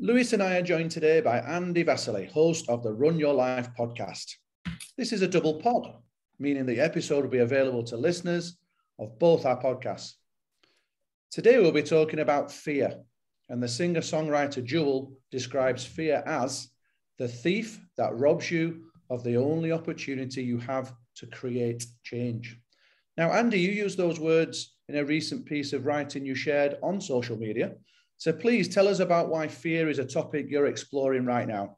Lewis and I are joined today by Andy Vasily, host of the Run Your Life podcast. This is a double pod, meaning the episode will be available to listeners of both our podcasts. Today we'll be talking about fear, and the singer songwriter Jewel describes fear as the thief that robs you of the only opportunity you have to create change. Now, Andy, you used those words in a recent piece of writing you shared on social media. So please tell us about why fear is a topic you're exploring right now.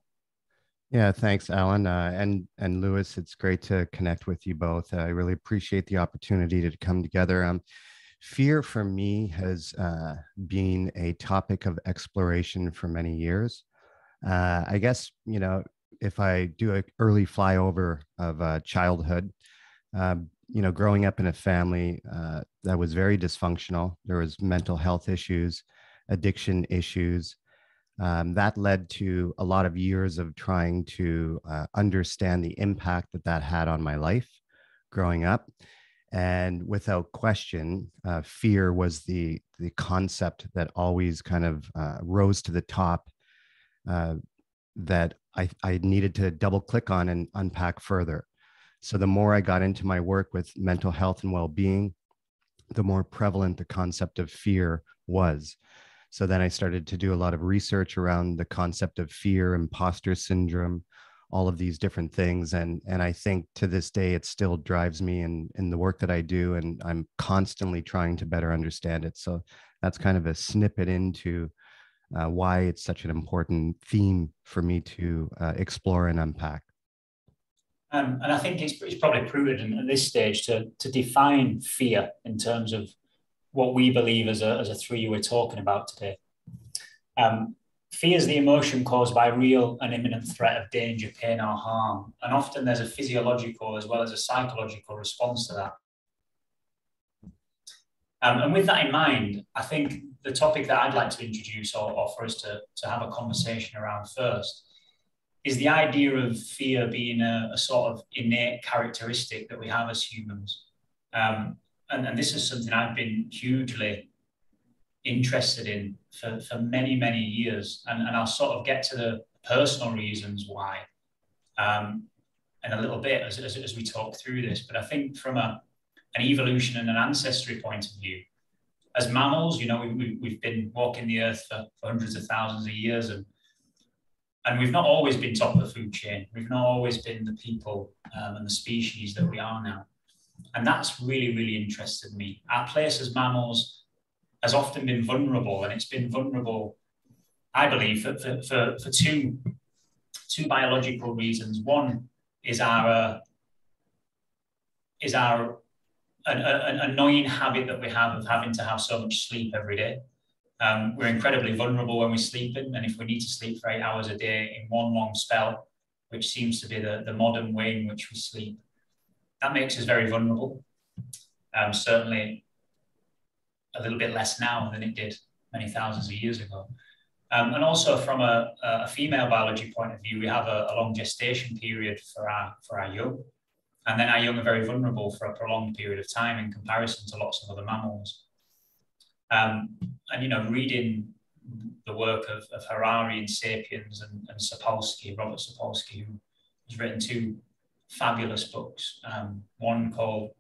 Yeah, thanks, Alan, uh, and and Lewis. It's great to connect with you both. I really appreciate the opportunity to come together. Um, fear for me has uh, been a topic of exploration for many years. Uh, I guess you know if I do an early flyover of uh, childhood, um, you know, growing up in a family uh, that was very dysfunctional. There was mental health issues addiction issues. Um, that led to a lot of years of trying to uh, understand the impact that that had on my life growing up. And without question, uh, fear was the the concept that always kind of uh, rose to the top uh, that I, I needed to double click on and unpack further. So the more I got into my work with mental health and well being, the more prevalent the concept of fear was. So then I started to do a lot of research around the concept of fear, imposter syndrome, all of these different things. And, and I think to this day, it still drives me in, in the work that I do. And I'm constantly trying to better understand it. So that's kind of a snippet into uh, why it's such an important theme for me to uh, explore and unpack. Um, and I think it's, it's probably prudent at this stage to, to define fear in terms of what we believe as a, as a three we're talking about today. Um, fear is the emotion caused by real and imminent threat of danger, pain, or harm. And often there's a physiological as well as a psychological response to that. Um, and with that in mind, I think the topic that I'd like to introduce or, or for us to, to have a conversation around first is the idea of fear being a, a sort of innate characteristic that we have as humans. Um, and, and this is something I've been hugely interested in for, for many, many years. And, and I'll sort of get to the personal reasons why um, in a little bit as, as, as we talk through this. But I think from a, an evolution and an ancestry point of view, as mammals, you know, we, we, have been walking the earth for, for, hundreds of thousands of years and and we've not always been top of the food chain. We've not always been the people um, and the species that we are now. And that's really, really interested me. Our place as mammals has often been vulnerable, and it's been vulnerable, I believe, for, for, for, for two, two biological reasons. One is our, uh, is our an, an, annoying habit that we have of having to have so much sleep every day. Um, we're incredibly vulnerable when we're sleeping, and if we need to sleep for eight hours a day in one long spell, which seems to be the, the modern way in which we sleep, that makes us very vulnerable. Um, certainly a little bit less now than it did many thousands of years ago. Um, and also from a, a, female biology point of view, we have a, a, long gestation period for our, for our young. And then our young are very vulnerable for a prolonged period of time in comparison to lots of other mammals. Um, and, you know, reading the work of, of Harari and Sapiens and, and Sapolsky, Robert Sapolsky, who has written two fabulous books. Um, one called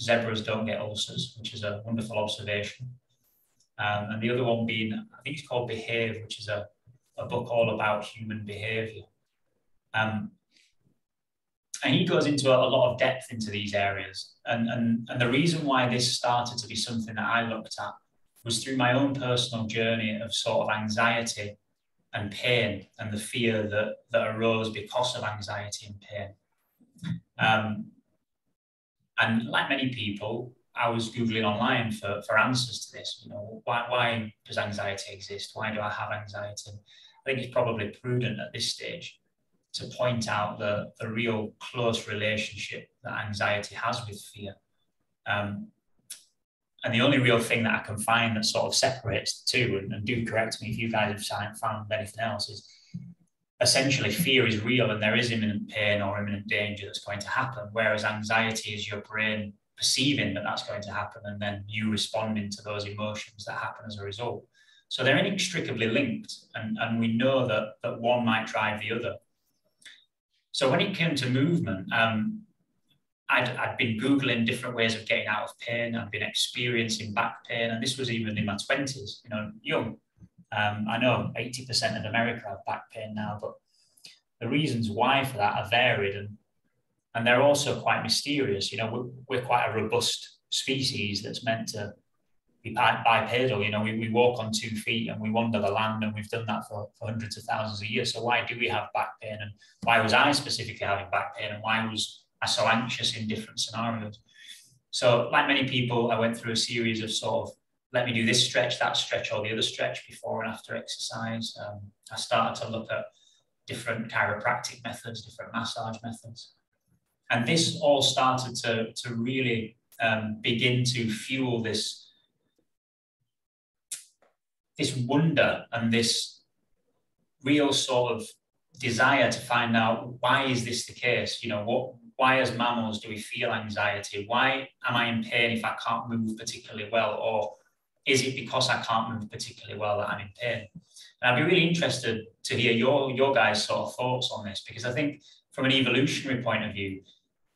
Zebras Don't Get Ulcers, which is a wonderful observation. Um, and the other one being, I think it's called Behave, which is a, a book all about human behavior. Um, and he goes into a, a, lot of depth into these areas. And, and, and the reason why this started to be something that I looked at was through my own personal journey of sort of anxiety and pain and the fear that, that arose because of anxiety and pain. Um, and like many people, I was Googling online for, for answers to this. You know, why, why does anxiety exist? Why do I have anxiety? I think it's probably prudent at this stage to point out the, the real close relationship that anxiety has with fear. Um, and the only real thing that I can find that sort of separates the two, and, and do correct me if you guys have found anything else, is essentially fear is real and there is imminent pain or imminent danger that's going to happen, whereas anxiety is your brain perceiving that that's going to happen and then you responding to those emotions that happen as a result. So they're inextricably linked, and, and we know that, that one might drive the other. So when it came to movement, um, I'd, I'd been Googling different ways of getting out of pain. I'd been experiencing back pain, and this was even in my 20s, you know, young. Um, I know 80% of America have back pain now, but the reasons why for that are varied and, and they're also quite mysterious. You know, we're, we're quite a robust species that's meant to be bipedal. You know, we, we walk on two feet and we wander the land, and we've done that for, for hundreds of thousands of years. So why do we have back pain? And why was I specifically having back pain? And why was I so anxious in different scenarios? So, like many people, I went through a series of sort of let me do this stretch, that stretch, or the other stretch before and after exercise. Um, I started to look at different chiropractic methods, different massage methods. And this all started to, to really um, begin to fuel this this wonder and this real sort of desire to find out why is this the case you know what why as mammals do we feel anxiety why am i in pain if i can't move particularly well or is it because i can't move particularly well that i'm in pain and i'd be really interested to hear your your guys sort of thoughts on this because i think from an evolutionary point of view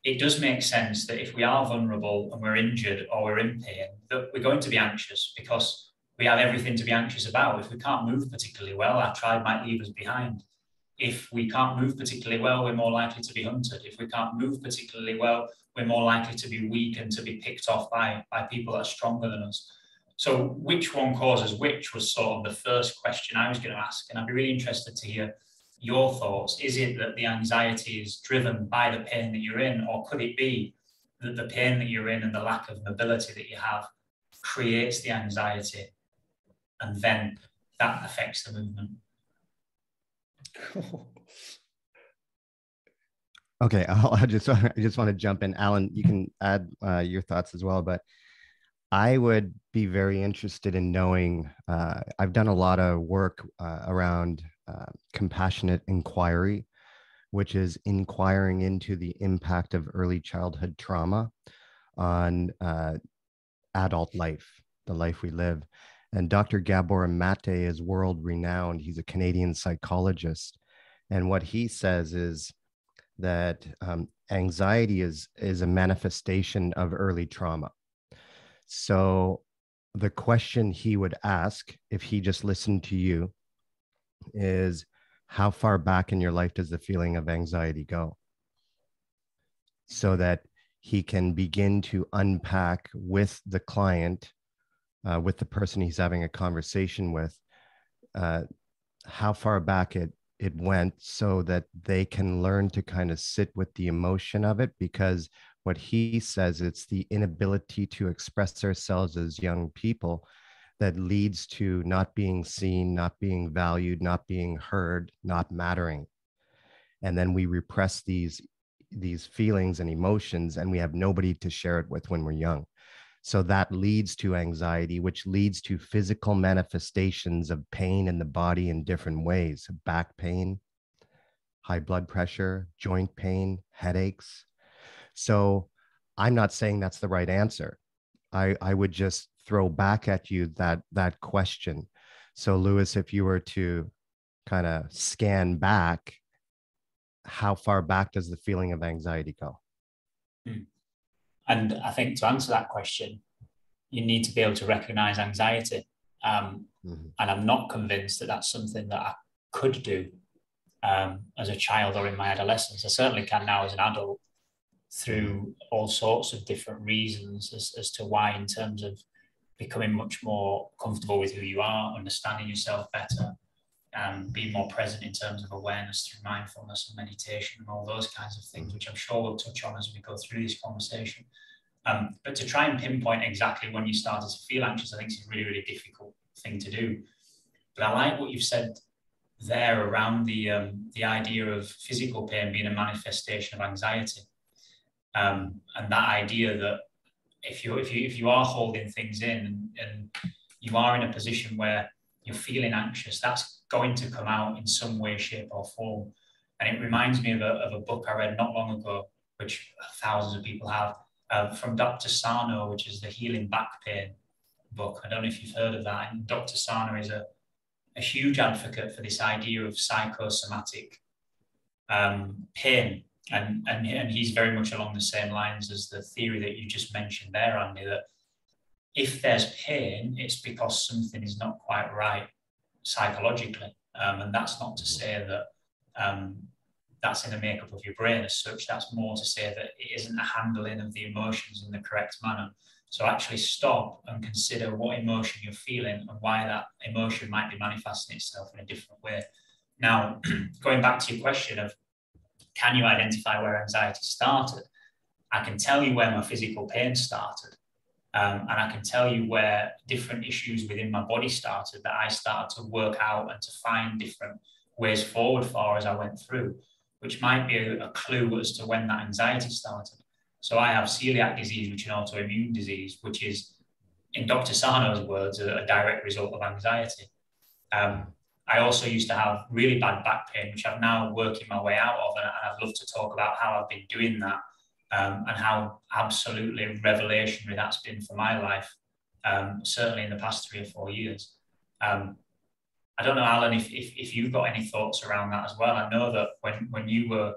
it does make sense that if we are vulnerable and we're injured or we're in pain that we're going to be anxious because we have everything to be anxious about. If we can't move particularly well, our tribe might leave us behind. If we can't move particularly well, we're more likely to be hunted. If we can't move particularly well, we're more likely to be weak and to be picked off by, by people that are stronger than us. So, which one causes which was sort of the first question I was going to ask. And I'd be really interested to hear your thoughts. Is it that the anxiety is driven by the pain that you're in, or could it be that the pain that you're in and the lack of mobility that you have creates the anxiety and then that affects the movement. okay, I'll, I just I just want to jump in, Alan. You can add uh, your thoughts as well, but I would be very interested in knowing. Uh, I've done a lot of work uh, around uh, compassionate inquiry, which is inquiring into the impact of early childhood trauma on uh, adult life, the life we live. And Dr. Gabor Mate is world renowned. He's a Canadian psychologist. And what he says is that um, anxiety is, is a manifestation of early trauma. So the question he would ask if he just listened to you is how far back in your life does the feeling of anxiety go? So that he can begin to unpack with the client uh, with the person he's having a conversation with, uh, how far back it it went, so that they can learn to kind of sit with the emotion of it. Because what he says, it's the inability to express ourselves as young people that leads to not being seen, not being valued, not being heard, not mattering. And then we repress these these feelings and emotions and we have nobody to share it with when we're young so that leads to anxiety, which leads to physical manifestations of pain in the body in different ways back pain, high blood pressure, joint pain, headaches. So I'm not saying that's the right answer. I, I would just throw back at you that that question. So Lewis, if you were to kind of scan back, how far back does the feeling of anxiety go? Hmm. And I think to answer that question, you need to be able to recognize anxiety. Um, mm-hmm. And I'm not convinced that that's something that I could do um, as a child or in my adolescence. I certainly can now as an adult through all sorts of different reasons as, as to why, in terms of becoming much more comfortable with who you are, understanding yourself better, and being more present in terms of awareness through mindfulness and meditation and all those kinds of things, which I'm sure we'll touch on as we go through this conversation. Um, but to try and pinpoint exactly when you started to feel anxious, I think is a really, really difficult thing to do. But I like what you've said there around the um, the idea of physical pain being a manifestation of anxiety, um, and that idea that if you if you if you are holding things in and, you are in a position where you're feeling anxious, that's going to come out in some way, shape, or form. And it reminds me of a, of a book I read not long ago, which thousands of people have, uh, from Dr. Sarno, which is the healing back pain book. I don't know if you've heard of that. And Dr. Sarno is a, a huge advocate for this idea of psychosomatic um, pain. And, and, and he's very much along the same lines as the theory that you just mentioned there, Andy, that if there's pain, it's because something is not quite right psychologically. Um, and that's not to say that um, that's in the makeup of your brain as such. That's more to say that it isn't a handling of the emotions in the correct manner. So actually stop and consider what emotion you're feeling and why that emotion might be manifesting itself in a different way. Now, going back to your question of can you identify where anxiety started? I can tell you where my physical pain started. Um, and I can tell you where different issues within my body started that I started to work out and to find different ways forward for as I went through, which might be a, a clue as to when that anxiety started. So I have celiac disease, which is an autoimmune disease, which is, in Dr. Sarno's words, a, a direct result of anxiety. Um, I also used to have really bad back pain, which I'm now working my way out of, and I'd love to talk about how I've been doing that um, and how absolutely revelationary that's been for my life, um, certainly in the past three or four years. Um, I don't know, Alan, if, if, if you've got any thoughts around that as well. I know that when, when you were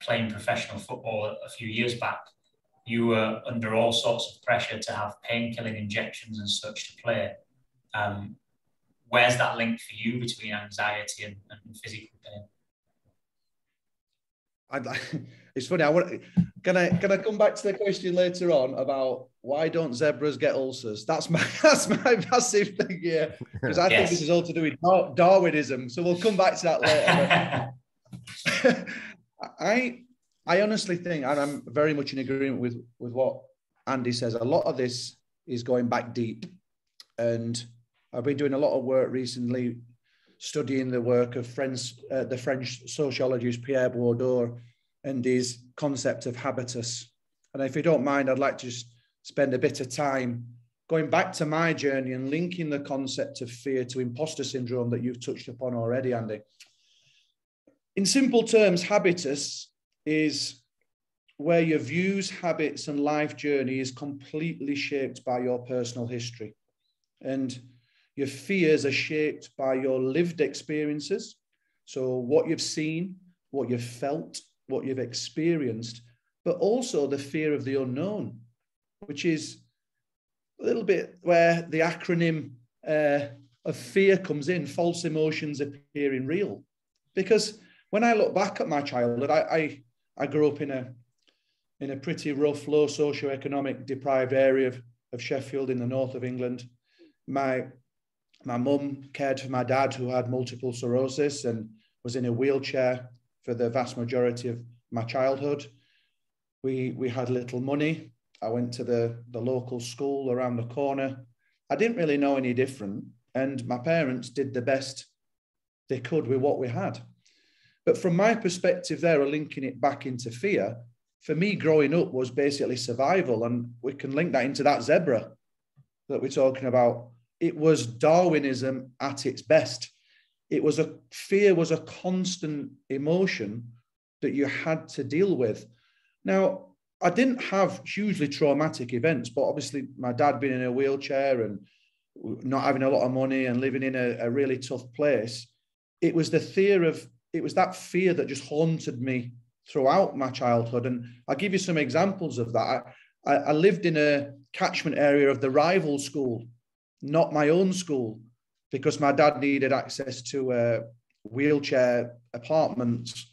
playing professional football a few years back, you were under all sorts of pressure to have painkilling injections and such to play. Um, where's that link for you between anxiety and, and physical pain? I'd like, it's funny. I want can I can I come back to the question later on about why don't zebras get ulcers? That's my that's my massive thing here because I yes. think this is all to do with Darwinism. So we'll come back to that later. I I honestly think, and I'm very much in agreement with with what Andy says. A lot of this is going back deep, and I've been doing a lot of work recently studying the work of French, uh, the French sociologist Pierre Bourdieu and his concept of habitus. And if you don't mind, I'd like to just spend a bit of time going back to my journey and linking the concept of fear to imposter syndrome that you've touched upon already, Andy. In simple terms, habitus is where your views, habits, and life journey is completely shaped by your personal history. And your fears are shaped by your lived experiences. So, what you've seen, what you've felt, what you've experienced, but also the fear of the unknown, which is a little bit where the acronym uh, of fear comes in false emotions appearing real. Because when I look back at my childhood, I, I, I grew up in a, in a pretty rough, low socioeconomic deprived area of, of Sheffield in the north of England. My my mum cared for my dad who had multiple sclerosis and was in a wheelchair for the vast majority of my childhood. We, we had little money. I went to the, the local school around the corner. I didn't really know any different. And my parents did the best they could with what we had. But from my perspective, there, are linking it back into fear, for me, growing up was basically survival. And we can link that into that zebra that we're talking about it was Darwinism at its best. It was a fear was a constant emotion that you had to deal with. Now, I didn't have hugely traumatic events, but obviously my dad being in a wheelchair and not having a lot of money and living in a, a really tough place, it was the fear of it was that fear that just haunted me throughout my childhood. And I'll give you some examples of that. I, I lived in a catchment area of the rival school not my own school, because my dad needed access to uh, wheelchair apartments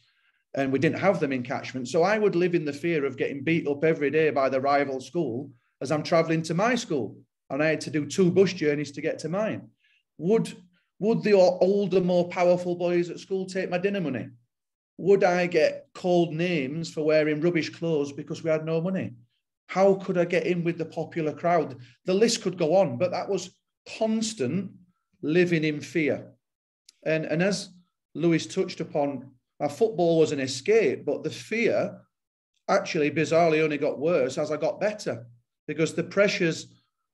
and we didn't have them in catchment. So I would live in the fear of getting beat up every day by the rival school as I'm traveling to my school. And I had to do two bus journeys to get to mine. Would, would the older, more powerful boys at school take my dinner money? Would I get called names for wearing rubbish clothes because we had no money? How could I get in with the popular crowd? The list could go on, but that was constant living in fear. And, and as Lewis touched upon, our football was an escape, but the fear actually bizarrely only got worse as I got better because the pressures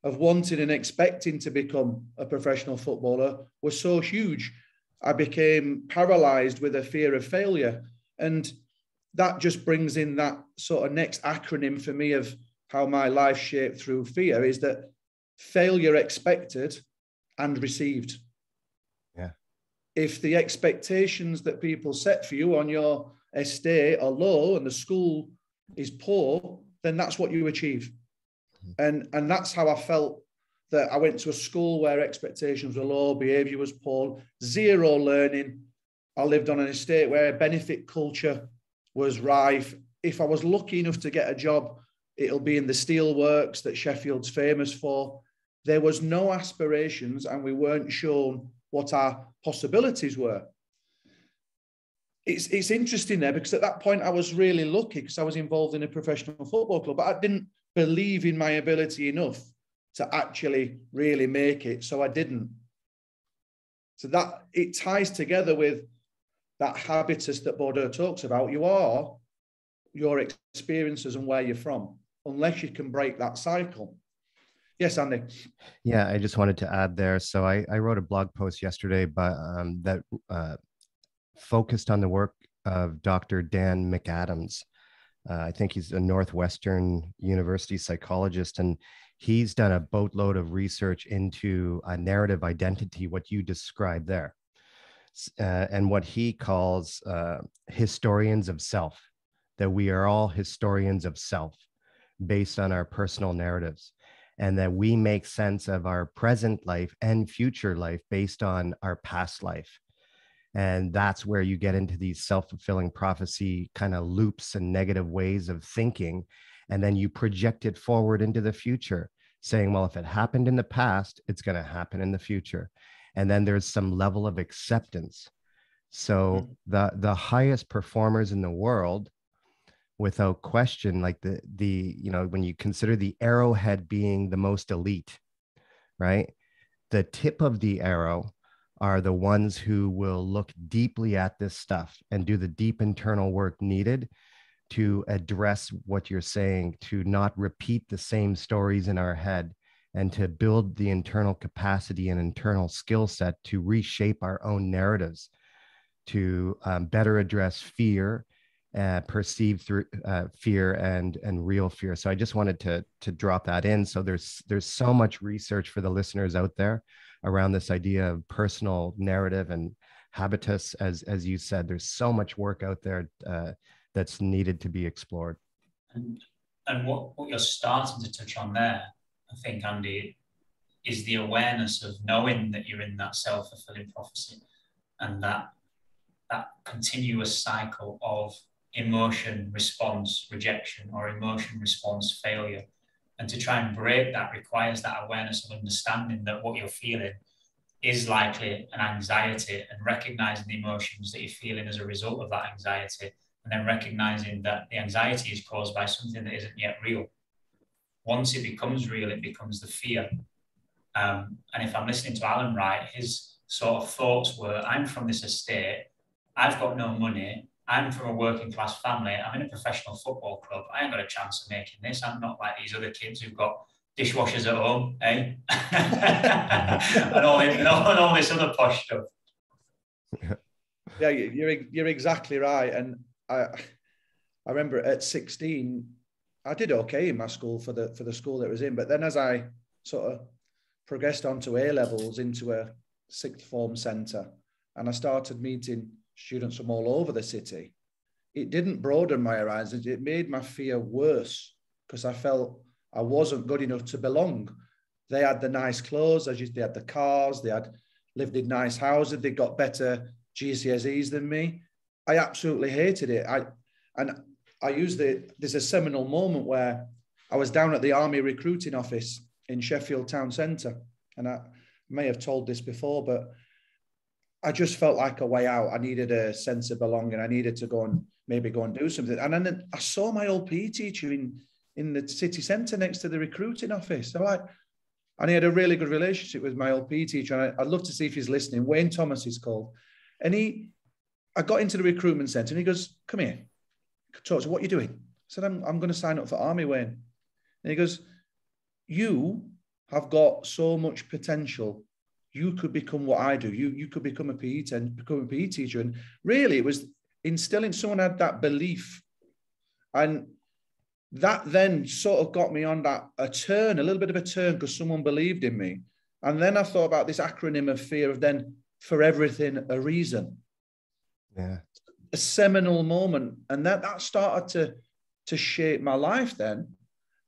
of wanting and expecting to become a professional footballer were so huge. I became paralyzed with a fear of failure. And that just brings in that sort of next acronym for me of how my life shaped through fear is that failure expected and received. Yeah. If the expectations that people set for you on your estate are low and the school is poor, then that's what you achieve. Mm-hmm. And and that's how I felt that I went to a school where expectations were low, behavior was poor, zero learning. I lived on an estate where a benefit culture was rife. If I was lucky enough to get a job, it'll be in the steelworks that Sheffield's famous for. There was no aspirations, and we weren't shown what our possibilities were. It's, it's interesting there because at that point I was really lucky because I was involved in a professional football club, but I didn't believe in my ability enough to actually really make it. So I didn't. So that it ties together with that habitus that Bourdieu talks about. You are your experiences and where you're from, unless you can break that cycle. Yes, Andy. Yeah, I just wanted to add there. So I, I wrote a blog post yesterday, but um, that uh, focused on the work of Dr. Dan McAdams. Uh, I think he's a Northwestern University psychologist, and he's done a boatload of research into a narrative identity, what you described there, uh, and what he calls uh, historians of self, that we are all historians of self based on our personal narratives, and that we make sense of our present life and future life based on our past life. And that's where you get into these self fulfilling prophecy kind of loops and negative ways of thinking and then you project it forward into the future saying well if it happened in the past it's going to happen in the future and then there's some level of acceptance so mm-hmm. the the highest performers in the world without question like the the you know when you consider the arrowhead being the most elite right? The tip of the arrow are the ones who will look deeply at this stuff and do the deep internal work needed to address what you're saying, to not repeat the same stories in our head, and to build the internal capacity and internal skill set to reshape our own narratives, to um, better address fear, uh, perceived through uh, fear and and real fear. So I just wanted to to drop that in. So there's there's so much research for the listeners out there around this idea of personal narrative and habitus, as as you said. There's so much work out there. Uh, that's needed to be explored. And, and what, what you're starting to touch on there, I think, Andy, is the awareness of knowing that you're in that self-fulfilling prophecy and that that continuous cycle of emotion response rejection or emotion response failure and to try and break that requires that awareness of understanding that what you're feeling is likely an anxiety and recognizing the emotions that you're feeling as a result of that anxiety and then recognizing that the anxiety is caused by something that isn't yet real. Once it becomes real, it becomes the fear. Um, and if I'm listening to Alan Wright, his sort of thoughts were I'm from this estate, I've got no money, I'm from a working class family, I'm in a professional football club, I ain't got a chance of making this. I'm not like these other kids who've got dishwashers at home, eh? and, all, all, and all this other posh stuff. Yeah, you're you're exactly right, and I I remember at 16, I did okay in my school for the for the school that it was in. But then as I sort of progressed onto A levels into a sixth form centre, and I started meeting students from all over the city, it didn't broaden my horizons. It made my fear worse because I felt I wasn't good enough to belong. They had the nice clothes, as they had the cars, they had lived in nice houses, they got better GCSEs than me. I absolutely hated it. I and I used the There's a seminal moment where I was down at the army recruiting office in Sheffield Town Centre, and I may have told this before, but I just felt like a way out. I needed a sense of belonging. I needed to go and maybe go and do something. And then I saw my old PE teacher in in the city centre next to the recruiting office. So I, and he had a really good relationship with my old PE teacher. And I, would love to see if he's listening. Wayne Thomas is called, and he I got into the recruitment centre and he goes, Come here, talk to what you doing. I said, I'm, I'm going to sign up for Army Wayne. And he goes, You have got so much potential. You could become what I do. You, you could become a PE, ten, become a PE teacher. And really, it was instilling someone had that belief. And that then sort of got me on that a turn, a little bit of a turn because someone believed in me. And then I thought about this acronym of fear of then for everything a reason. Yeah. A seminal moment. And that that started to to shape my life then.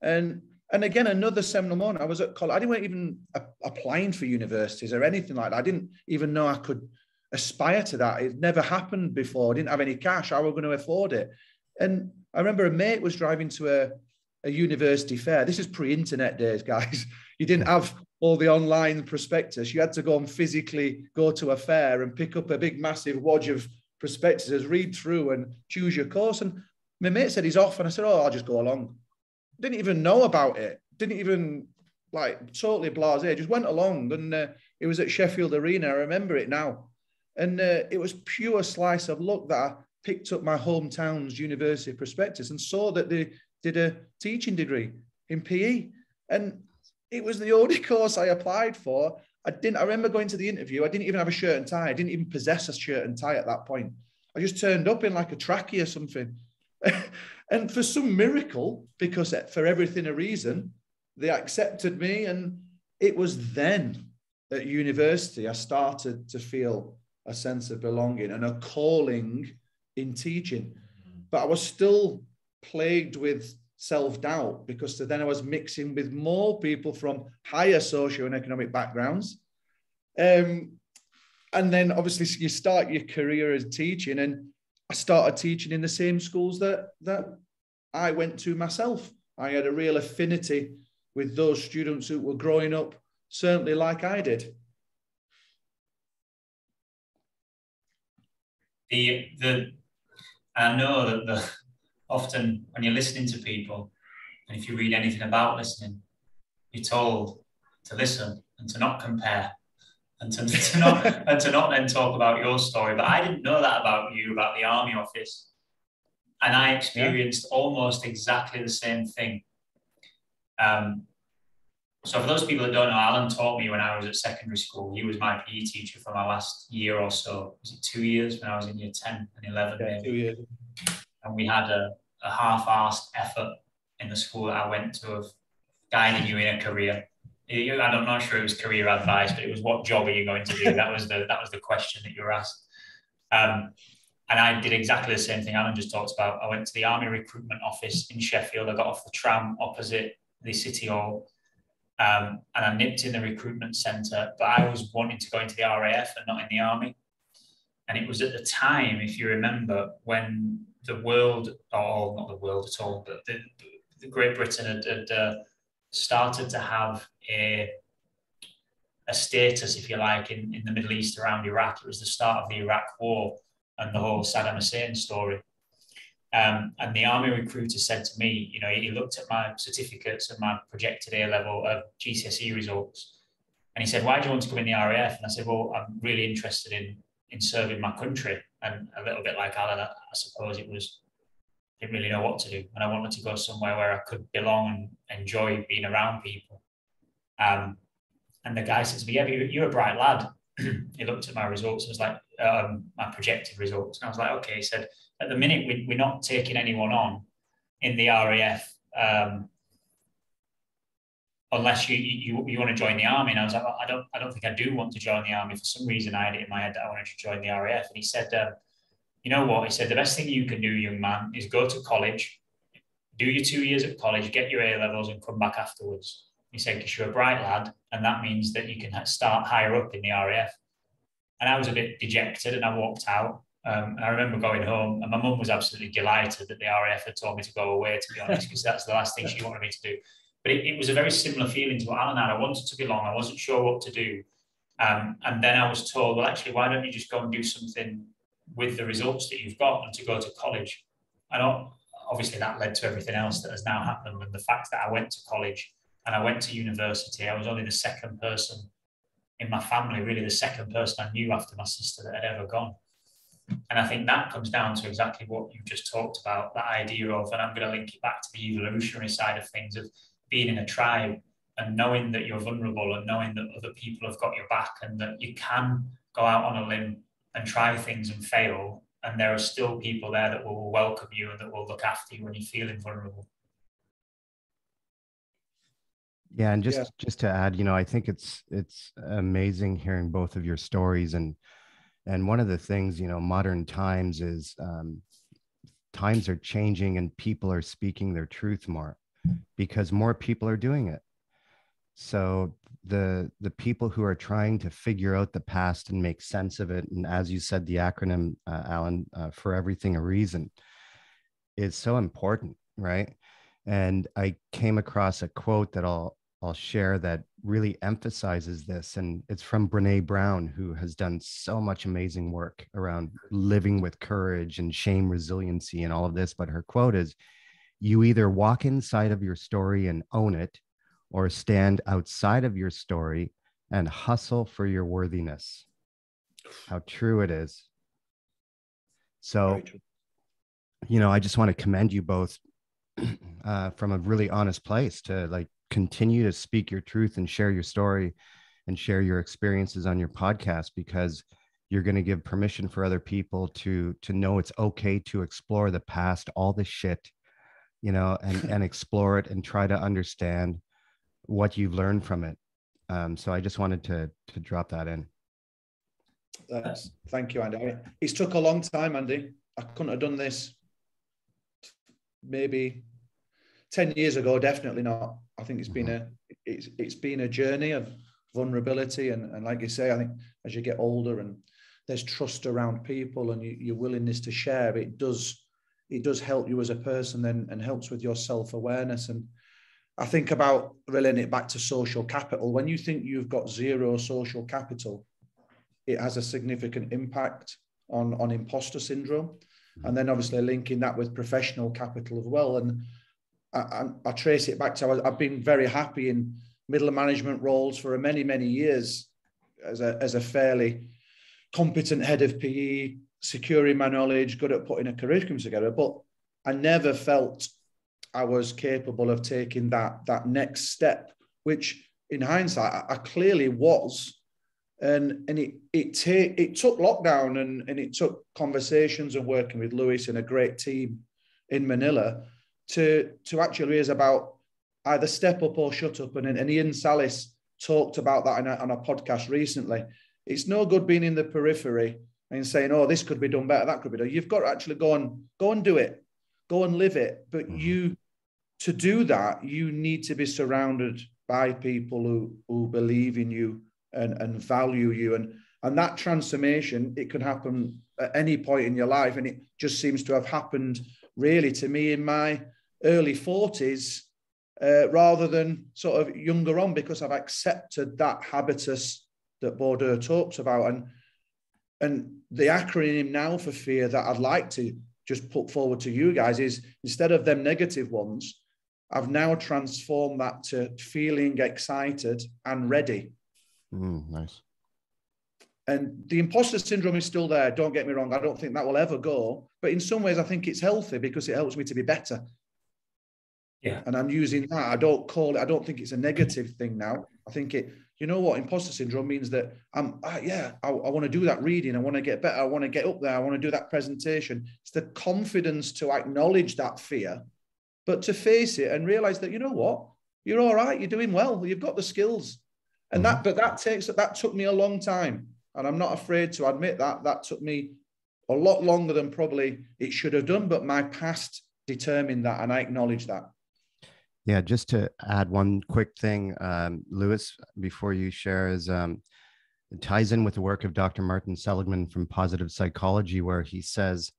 And and again, another seminal moment. I was at college. I didn't even applying for universities or anything like that. I didn't even know I could aspire to that. It never happened before. I didn't have any cash. How were going to afford it? And I remember a mate was driving to a, a university fair. This is pre-internet days, guys. You didn't have all the online prospectus. You had to go and physically go to a fair and pick up a big, massive wad of prospectuses, read through and choose your course. And my mate said he's off. And I said, Oh, I'll just go along. Didn't even know about it. Didn't even like totally blasé. Just went along. And uh, it was at Sheffield Arena. I remember it now. And uh, it was pure slice of luck that I picked up my hometown's university prospectus and saw that they did a teaching degree in PE. And it was the only course I applied for. I didn't, I remember going to the interview. I didn't even have a shirt and tie. I didn't even possess a shirt and tie at that point. I just turned up in like a trackie or something. and for some miracle, because for everything a reason, they accepted me. And it was then at university I started to feel a sense of belonging and a calling in teaching. But I was still plagued with self doubt because then I was mixing with more people from higher socio and economic backgrounds. Um, and then obviously you start your career as teaching, and I started teaching in the same schools that that I went to myself. I had a real affinity with those students who were growing up, certainly like I did. the the I know that the often when you're listening to people, and if you read anything about listening, you're told to listen and to not compare and to, to not and to not then talk about your story. But I didn't know that about you, about the army office. And I experienced yeah. almost exactly the same thing. Um, so for those people that don't know, Alan taught me when I was at secondary school. He was my PE teacher for my last year or so. Was it two years when I was in year 10 and 11? Yeah, two years. And we had a, a half-assed effort in the school that I went to of guiding you in a career. I'm not sure it was career advice, but it was what job are you going to do? That was the that was the question that you were asked. Um, and I did exactly the same thing Alan just talked about. I went to the army recruitment office in Sheffield. I got off the tram opposite the city hall um, and I nipped in the recruitment centre, but I was wanting to go into the RAF and not in the army. And it was at the time, if you remember, when the world, or not the world at all, but the, the Great Britain had, had uh, started to have a, a status, if you like, in, in the Middle East around Iraq. It was the start of the Iraq War and the whole Saddam Hussein story. Um, and the army recruiter said to me, you know, he looked at my certificates and my projected A level of GCSE results. And he said, why do you want to go in the RAF? And I said, well, I'm really interested in, in serving my country. And a little bit like Alan, I, I suppose it was, didn't really know what to do. And I wanted to go somewhere where I could belong and enjoy being around people. Um, and the guy says to me, yeah, you're, you're a bright lad. he looked at my results and was like, um, my projected results. And I was like, okay. He said, at the minute we, we're not taking anyone on in the RAF um, unless you, you you want to join the army. And I was like, I don't I don't think I do want to join the army. For some reason, I had it in my head that I wanted to join the RAF. And he said, um, you know what? He said the best thing you can do, young man, is go to college, do your two years at college, get your A levels, and come back afterwards. He said, because you're a bright lad, and that means that you can start higher up in the RAF. And I was a bit dejected, and I walked out. Um, I remember going home, and my mum was absolutely delighted that the RAF had told me to go away, to be honest, because that's the last thing she wanted me to do. But it, it, was a very similar feeling to what Alan had. I wanted to belong, I wasn't sure what to do. Um, and then I was told, well, actually, why don't you just go and do something with the results that you've got and to go to college? And obviously, that led to everything else that has now happened. And the fact that I went to college and I went to university, I was only the second person in my family, really the second person I knew after my sister that had ever gone. And I think that comes down to exactly what you just talked about that idea of, and I'm going to link it back to the evolutionary side of things of being in a tribe and knowing that you're vulnerable and knowing that other people have got your back and that you can go out on a limb and try things and fail. And there are still people there that will welcome you and that will look after you when you're feeling vulnerable. Yeah, and just yeah. just to add, you know, I think it's it's amazing hearing both of your stories, and and one of the things, you know, modern times is um, times are changing and people are speaking their truth more because more people are doing it. So the the people who are trying to figure out the past and make sense of it, and as you said, the acronym, uh, Alan, uh, for everything a reason, is so important, right? And I came across a quote that I'll I'll share that really emphasizes this. And it's from Brene Brown, who has done so much amazing work around living with courage and shame resiliency and all of this. But her quote is You either walk inside of your story and own it, or stand outside of your story and hustle for your worthiness. How true it is. So, you know, I just want to commend you both uh, from a really honest place to like continue to speak your truth and share your story and share your experiences on your podcast because you're going to give permission for other people to to know it's okay to explore the past all the shit you know and and explore it and try to understand what you've learned from it. Um, so i just wanted to to drop that in. That's, thank you andy. It's took a long time andy. I couldn't have done this maybe 10 years ago definitely not i think it's been mm-hmm. a it's, it's been a journey of vulnerability and, and like you say i think as you get older and there's trust around people and you, your willingness to share it does it does help you as a person then and helps with your self-awareness. And i think about relating it back to social capital. When you think you've got zero social capital it has a significant impact on on imposter syndrome. And then obviously linking that with professional capital as well. And I, I, trace it back to I, have been very happy in middle management roles for many many years as a as a fairly competent head of PE, securing my knowledge, good at putting a curriculum together. But I never felt I was capable of taking that that next step, which in hindsight I, I clearly was. And, and it it, ta- it took lockdown and, and it took conversations and working with Lewis and a great team in Manila to to actually is about either step up or shut up. And, and Ian Salis talked about that a, on a podcast recently. It's no good being in the periphery and saying, "Oh, this could be done better, that could be done." You've got to actually go and go and do it, go and live it. But mm-hmm. you, to do that, you need to be surrounded by people who who believe in you and and value you and and that transformation it can happen at any point in your life and it just seems to have happened really to me in my early 40s uh, rather than sort of younger on because I've accepted that habitus that Bourdieu talks about. And, and the acronym now for fear that I'd like to just put forward to you guys is instead of them negative ones, I've now transformed that to feeling excited and ready. Mm, nice. And the imposter syndrome is still there. Don't get me wrong. I don't think that will ever go. But in some ways, I think it's healthy because it helps me to be better. Yeah. And I'm using that. I don't call it, I don't think it's a negative thing now. I think it, you know what, imposter syndrome means that I'm, ah, yeah, I, I want to do that reading. I want to get better. I want to get up there. I want to do that presentation. It's the confidence to acknowledge that fear, but to face it and realize that, you know what, you're all right. You're doing well. You've got the skills. And that, mm-hmm. but that takes, that took me a long time. And I'm not afraid to admit that. That took me a lot longer than probably it should have done. But my past determined that. And I acknowledge that. Yeah, just to add one quick thing, um, Lewis, before you share, is um, it ties in with the work of Dr. Martin Seligman from Positive Psychology, where he says,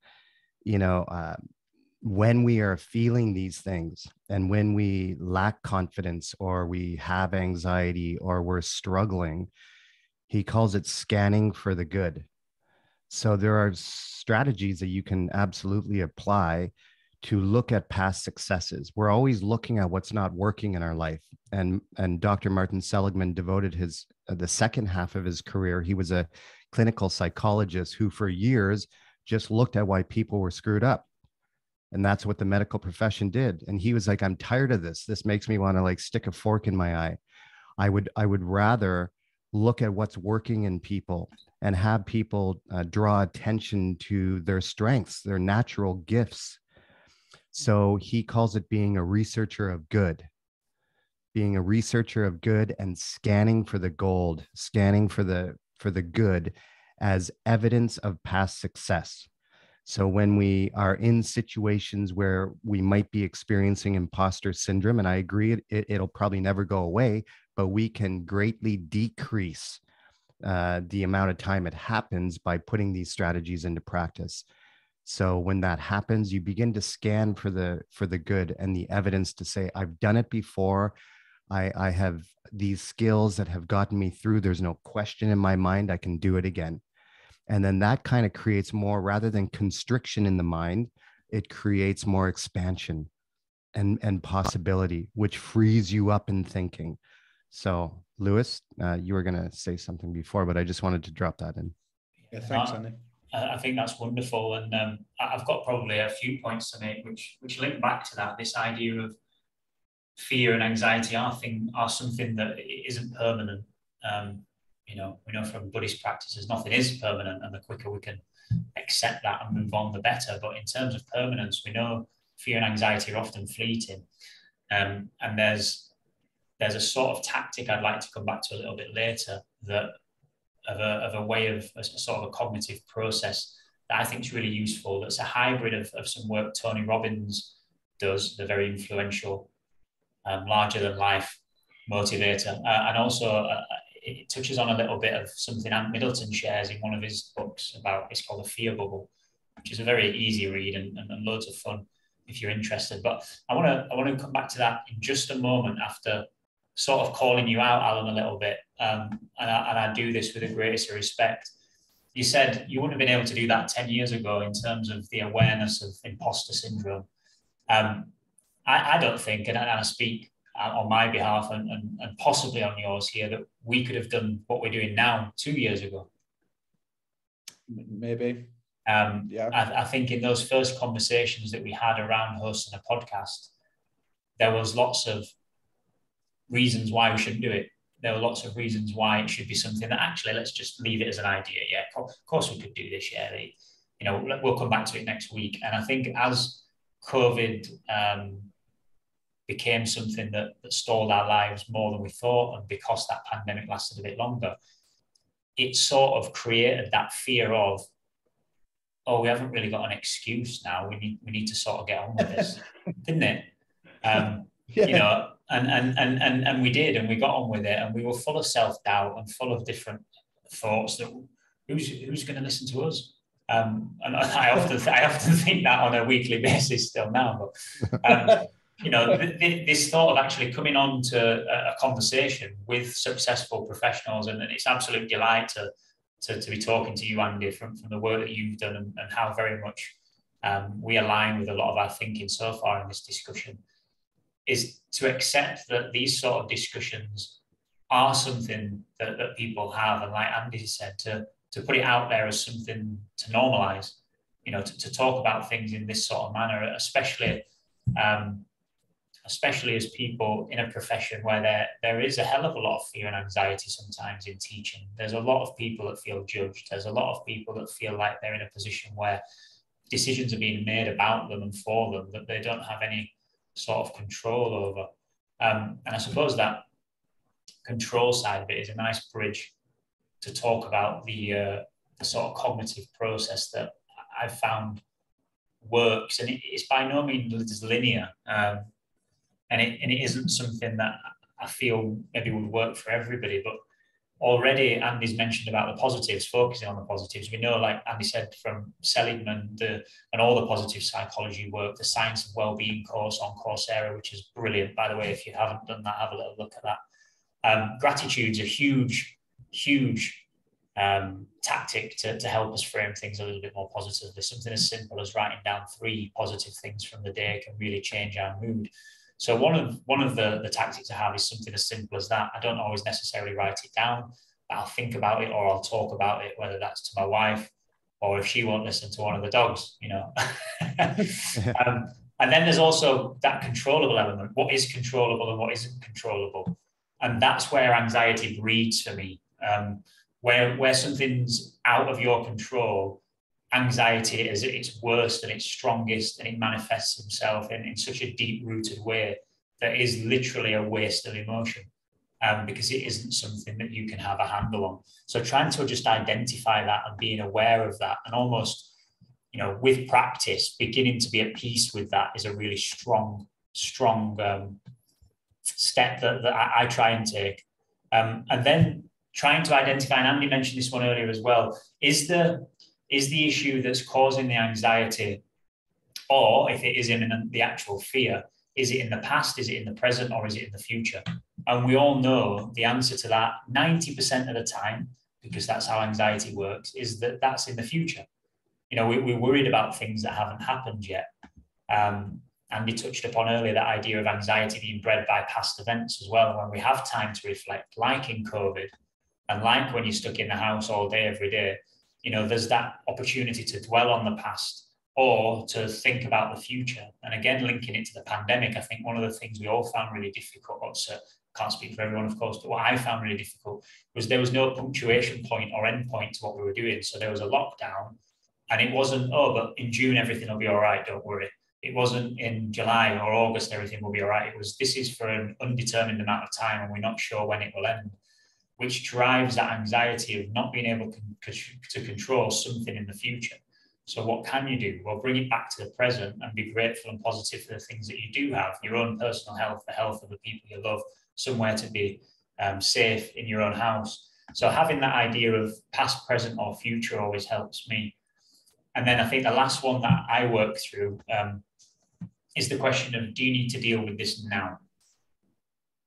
you know, uh, when we are feeling these things and when we lack confidence or we have anxiety or we're struggling, he calls it scanning for the good. So there are strategies that you can absolutely apply to look at past successes. We're always looking at what's not working in our life. And and Dr. Martin Seligman devoted his uh, the second half of his career. He was a clinical psychologist who for years just looked at why people were screwed up. And that's what the medical profession did. And he was like, I'm tired of this. This makes me want to like stick a fork in my eye. I would I would rather look at what's working in people and have people uh, draw attention to their strengths, their natural gifts, so he calls it being a researcher of good. being a researcher of good and scanning for the gold, scanning for the for the good as evidence of past success. So when we are in situations where we might be experiencing imposter syndrome, and I agree, it, it'll probably never go away, but we can greatly decrease uh, the amount of time it happens by putting these strategies into practice. So when that happens, you begin to scan for the for the good and the evidence to say, I've done it before. I, I have these skills that have gotten me through. There's no question in my mind. I can do it again. And then that kind of creates more, rather than constriction in the mind, it creates more expansion and, and possibility, which frees you up in thinking. So, Lewis, uh, you were going to say something before, but I just wanted to drop that in. Yeah, thanks, Andy. I think that's wonderful, and um, I've got probably a few points to make, which which link back to that. This idea of fear and anxiety are thing are something that isn't permanent. Um, you know, we know from Buddhist practices, nothing is permanent, and the quicker we can accept that and move on, the better. But in terms of permanence, we know fear and anxiety are often fleeting, um, and there's there's a sort of tactic I'd like to come back to a little bit later that of a, of a way of a sort of a cognitive process that I think is really useful. That's a hybrid of, of some work Tony Robbins does, the very influential um, larger than life motivator. Uh, and also, uh, it touches on a little bit of something Ant Middleton shares in one of his books about it's called The Fear Bubble, which is a very easy read and, and, and loads of fun if you're interested. But I want to I want to come back to that in just a moment after sort of calling you out, Alan, a little bit. Um, and, I, and I do this with the greatest respect. You said you wouldn't have been able to do that 10 years ago in terms of the awareness of imposter syndrome. Um, I, I don't think, and I, I speak uh, on my behalf and, and, and possibly on yours here, that we could have done what we're doing now two years ago. Maybe. Um, yeah. I, I, think in those first conversations that we had around hosting a podcast, there was lots of reasons why we shouldn't do it. There were lots of reasons why it should be something that actually let's just leave it as an idea. Yeah, of course we could do this. Yeah, you know, we'll come back to it next week. And I think as COVID um, became something that, that stalled our lives more than we thought. And because that pandemic lasted a bit longer, it sort of created that fear of, oh, we haven't really got an excuse now. We need we need to sort of get on with this, didn't it? Um, yeah. You know, and, and and and and we did, and we got on with it, and we were full of self doubt and full of different thoughts that who's who's going to listen to us. Um, and I often I often think that on a weekly basis still now, but. Um, you know, th- th- this thought of actually coming on to a, a conversation with successful professionals, and, and it's absolute delight to, to, to be talking to you, Andy, from, from the work that you've done and, and how very much um, we align with a lot of our thinking so far in this discussion, is to accept that these sort of discussions are something that, that people have, and like Andy said, to to put it out there as something to normalize, you know, to, to talk about things in this sort of manner, especially um, especially as people in a profession where there, there is a hell of a lot of fear and anxiety sometimes in teaching. There's a lot of people that feel judged. There's a lot of people that feel like they're in a position where decisions are being made about them and for them that they don't have any sort of control over. Um, and I suppose that control side of it is a nice bridge to talk about the, uh, the sort of cognitive process that I've found works. And it, it's by no means linear. Um, and it, and it isn't something that I feel maybe would work for everybody. But already Andy's mentioned about the positives, focusing on the positives. We know, like Andy said, from Seligman the, and all the positive psychology work, the Science of Wellbeing course on Coursera, which is brilliant. By the way, if you haven't done that, have a little look at that. Um, gratitude's a huge, huge um, tactic to, to help us frame things a little bit more positively. Something as simple as writing down three positive things from the day can really change our mood. So one of one of the, the tactics I have is something as simple as that. I don't always necessarily write it down, but I'll think about it or I'll talk about it, whether that's to my wife or if she won't listen to one of the dogs, you know. um, and then there's also that controllable element. What is controllable and what isn't controllable? And that's where anxiety breeds for me. Um, where where something's out of your control, anxiety is at its worst and its strongest, and it manifests itself in, in such a deep rooted way that is literally a waste of emotion um, because it isn't something that you can have a handle on. So trying to just identify that and being aware of that and almost, you know, with practice, beginning to be at peace with that is a really strong, strong um, step that, that I, I, try and take. Um, and then trying to identify, and Andy mentioned this one earlier as well, is the is the issue that's causing the anxiety, or if it is in the actual fear, is it in the past, is it in the present, or is it in the future? And we all know the answer to that 90% of the time, because that's how anxiety works, is that that's in the future. You know, we, we're worried about things that haven't happened yet. Um, Andy touched upon earlier that idea of anxiety being bred by past events as well. When we have time to reflect, like in COVID, and like when you're stuck in the house all day, every day, you know, there's that opportunity to dwell on the past or to think about the future. And again, linking it to the pandemic, I think one of the things we all found really difficult, also can't speak for everyone, of course, but what I found really difficult was there was no punctuation point or end point to what we were doing. So there was a lockdown and it wasn't, oh, but in June, everything will be all right, don't worry. It wasn't in July or August, everything will be all right. It was, this is for an undetermined amount of time and we're not sure when it will end which drives that anxiety of not being able to, control something in the future. So, what can you do? Well, bring it back to the present and be grateful and positive for the things that you do have your own personal health, the health of the people you love, somewhere to be um, safe in your own house. So, having that idea of past, present, or future always helps me. And then I think the last one that I work through um, is the question of do you need to deal with this now?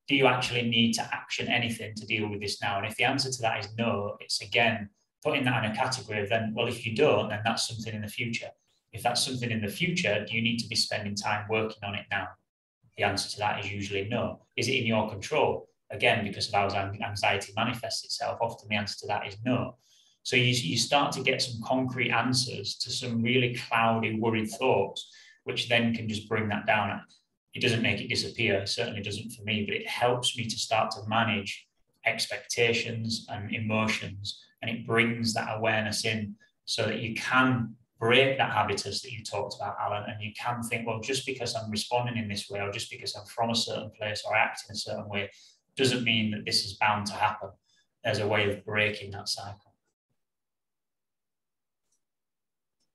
Do you actually need to action anything to deal with this now? And if the answer to that is no, it's again putting that in a category of then, well, if you don't, then that's something in the future. If that's something in the future, do you need to be spending time working on it now? The answer to that is usually no. Is it in your control? Again, because of how anxiety manifests itself, often the answer to that is no. So you, you start to get some concrete answers to some really cloudy, worried thoughts, which then can just bring that down it doesn't make it disappear, it certainly doesn't for me, but it helps me to start to manage expectations and emotions. And it brings that awareness in so that you can break that habitus that you talked about, Alan, and you can think, well, just because I'm responding in this way, or just because I'm from a certain place or acting a certain way, doesn't mean that this is bound to happen. There's a way of breaking that cycle.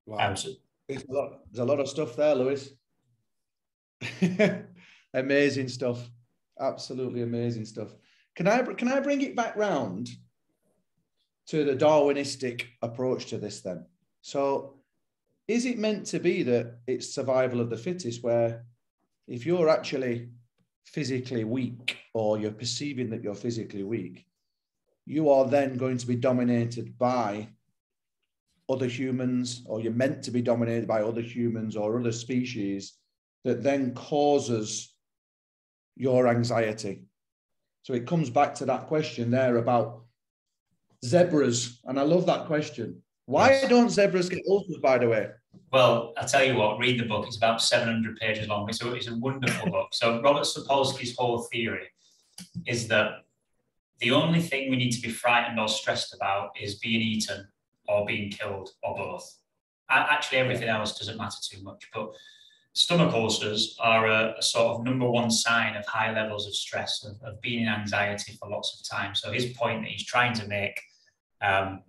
Wow. Um, so, there's, a lot, there's a lot of stuff there, Lewis. amazing stuff. Absolutely amazing stuff. Can I can I bring it back round to the Darwinistic approach to this then? So is it meant to be that it's survival of the fittest where if you're actually physically weak or you're perceiving that you're physically weak, you are then going to be dominated by other humans, or you're meant to be dominated by other humans or other species that then causes your anxiety. So it comes back to that question there about zebras. And I love that question. Why don't zebras get ulcers, by the way? Well, I'll tell you what, read the book. It's about 700 pages long. It's a, it's a wonderful book. So, Robert Sapolsky's whole theory is that the only thing we need to be frightened or stressed about is being eaten or being killed or both. Actually, everything else doesn't matter too much. But stomach ulcers are a, a, sort of number one sign of high levels of stress, of, of, being in anxiety for lots of time. So his point that he's trying to make um,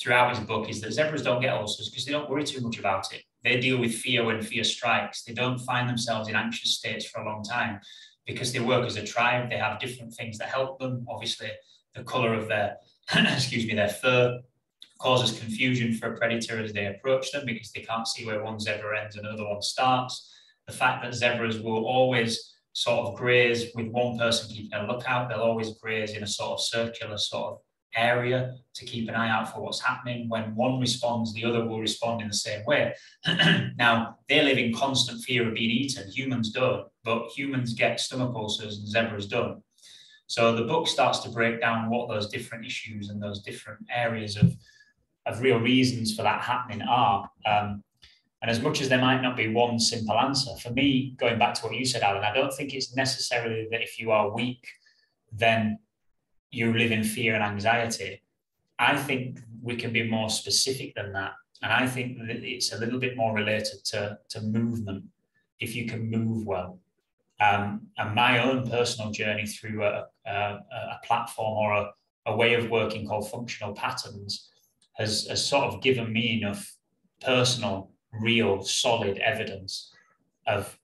throughout his book is that zebras don't get ulcers because they don't worry too much about it. They deal with fear when fear strikes. They don't find themselves in anxious states for a long time because they work as a tribe. They have different things that help them. Obviously, the color of their, excuse me, their fur causes confusion for a predator as they approach them because they can't see where one zebra ends and another one starts. The fact that zebras will always sort of graze with one person keeping a lookout, they'll always graze in a sort of circular sort of area to keep an eye out for what's happening. When one responds, the other will respond in the same way. now, they live in constant fear of being eaten. Humans don't, but humans get stomach ulcers and zebras don't. So the book starts to break down what those different issues and those different areas of of real reasons for that happening are. Um, and as much as there might not be one simple answer, for me, going back to what you said, Alan, I don't think it's necessarily that if you are weak, then you live in fear and anxiety. I think we can be more specific than that. And I think that it's a little bit more related to, to movement, if you can move well. Um, and my own personal journey through a, a, a platform or a, a, way of working called functional patterns has, has sort of given me enough personal, real, solid evidence of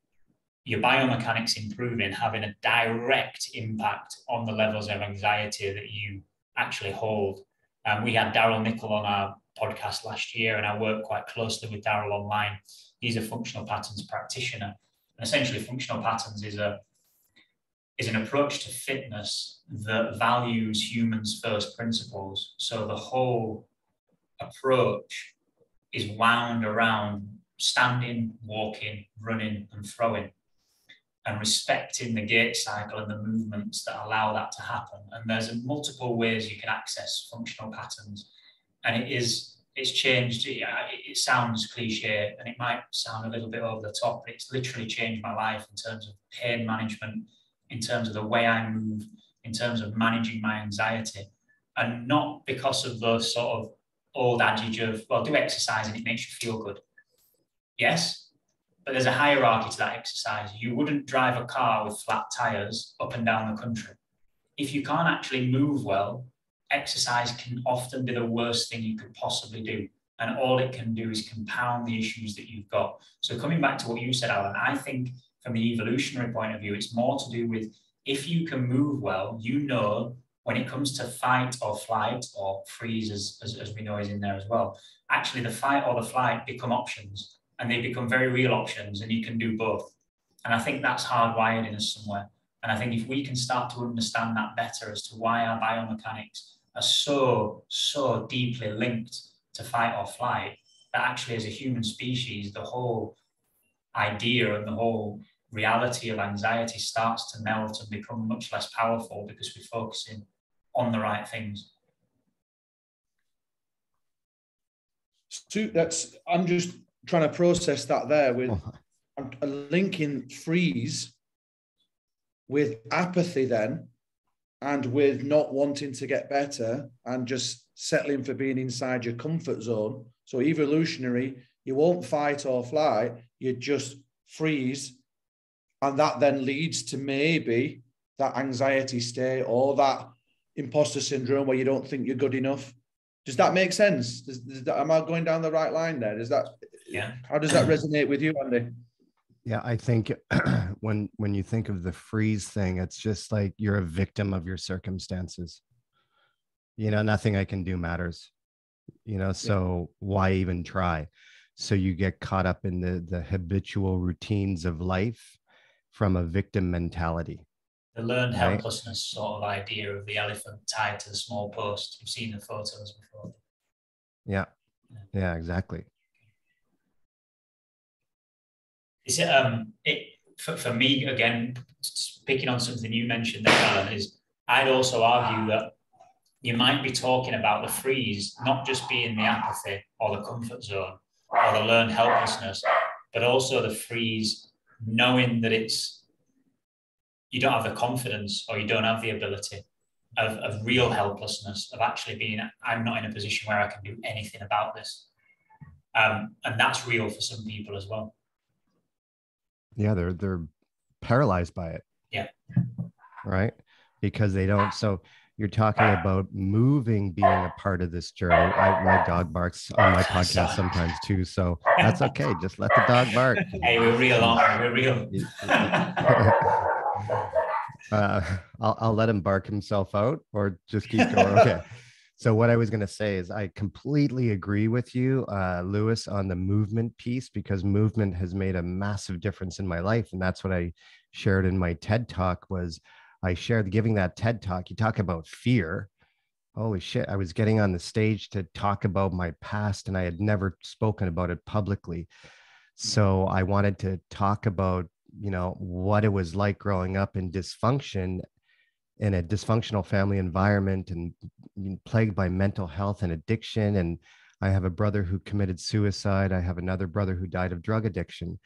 your biomechanics improving, having a direct impact on the levels of anxiety that you actually hold. Um, we had Daryl Nickel on our podcast last year, and I work quite closely with Daryl online. He's a functional patterns practitioner. And essentially, functional patterns is a is an approach to fitness that values humans' first principles. So the whole approach is wound around standing, walking, running, and throwing, and respecting the gait cycle and the movements that allow that to happen. And there's multiple ways you can access functional patterns, and it is it's changed. It, sounds cliche and it might sound a little bit over the top, but it's literally changed my life in terms of pain management, in terms of the way I move, in terms of managing my anxiety. And not because of the sort of old adage of, well, do exercise and it makes you feel good. Yes, but there's a hierarchy to that exercise. You wouldn't drive a car with flat tires up and down the country. If you can't actually move well, exercise can often be the worst thing you could possibly do. And all it can do is compound the issues that you've got. So, coming back to what you said, Alan, I think from the evolutionary point of view, it's more to do with if you can move well, you know when it comes to fight or flight or freeze, as, as, as we know is in there as well, actually the fight or the flight become options and they become very real options and you can do both. And I think that's hardwired in us somewhere. And I think if we can start to understand that better as to why our biomechanics are so, so deeply linked to fight or flight that actually, as a human species, the whole idea and the whole reality of anxiety starts to melt and become much less powerful because we're focusing on the right things. So that's I'm just trying to process that there with oh. I'm linking freeze with apathy then and with not wanting to get better and just settling for being inside your comfort zone. So evolutionary, you won't fight or fly, you just freeze. And that then leads to maybe that anxiety state or that imposter syndrome where you don't think you're good enough. Does that make sense? Does, does that, am I going down the right line there? Does that, yeah. How does that resonate with you, Andy? Yeah, I think when when you think of the freeze thing, it's just like you're a victim of your circumstances. You know, nothing I can do matters. You know, so yeah. why even try? So you get caught up in the the habitual routines of life from a victim mentality. The learned right? helplessness sort of idea of the elephant tied to the small post. You've seen the photos before. Yeah. Yeah, yeah exactly. is it um it for, for me again picking on something you mentioned there Alan is I'd also argue that you might be talking about the freeze not just being the apathy or the comfort zone or the learned helplessness but also the freeze knowing that it's you don't have the confidence or you don't have the ability of, of real helplessness of actually being i'm not in a position where i can do anything about this. Um, and that's real for some people as well. Yeah they're they're paralyzed by it. Yeah. Right? Because they don't so you're talking about moving being a part of this journey. I, my dog barks on my podcast sometimes too so that's okay. Just let the dog bark. Hey we're real we're real uh, I'll, I'll let him bark himself out or just keep going okay so what I was going to say is I completely agree with you, uh, Lewis, on the movement piece because movement has made a massive difference in my life, and that's what I shared in my TED talk. Was I shared giving that TED talk? You talk about fear. Holy shit! I was getting on the stage to talk about my past, and I had never spoken about it publicly. So I wanted to talk about you know what it was like growing up in dysfunction in a dysfunctional family environment and plagued by mental health and addiction. And I have a brother who committed suicide. I have another brother who died of drug addiction.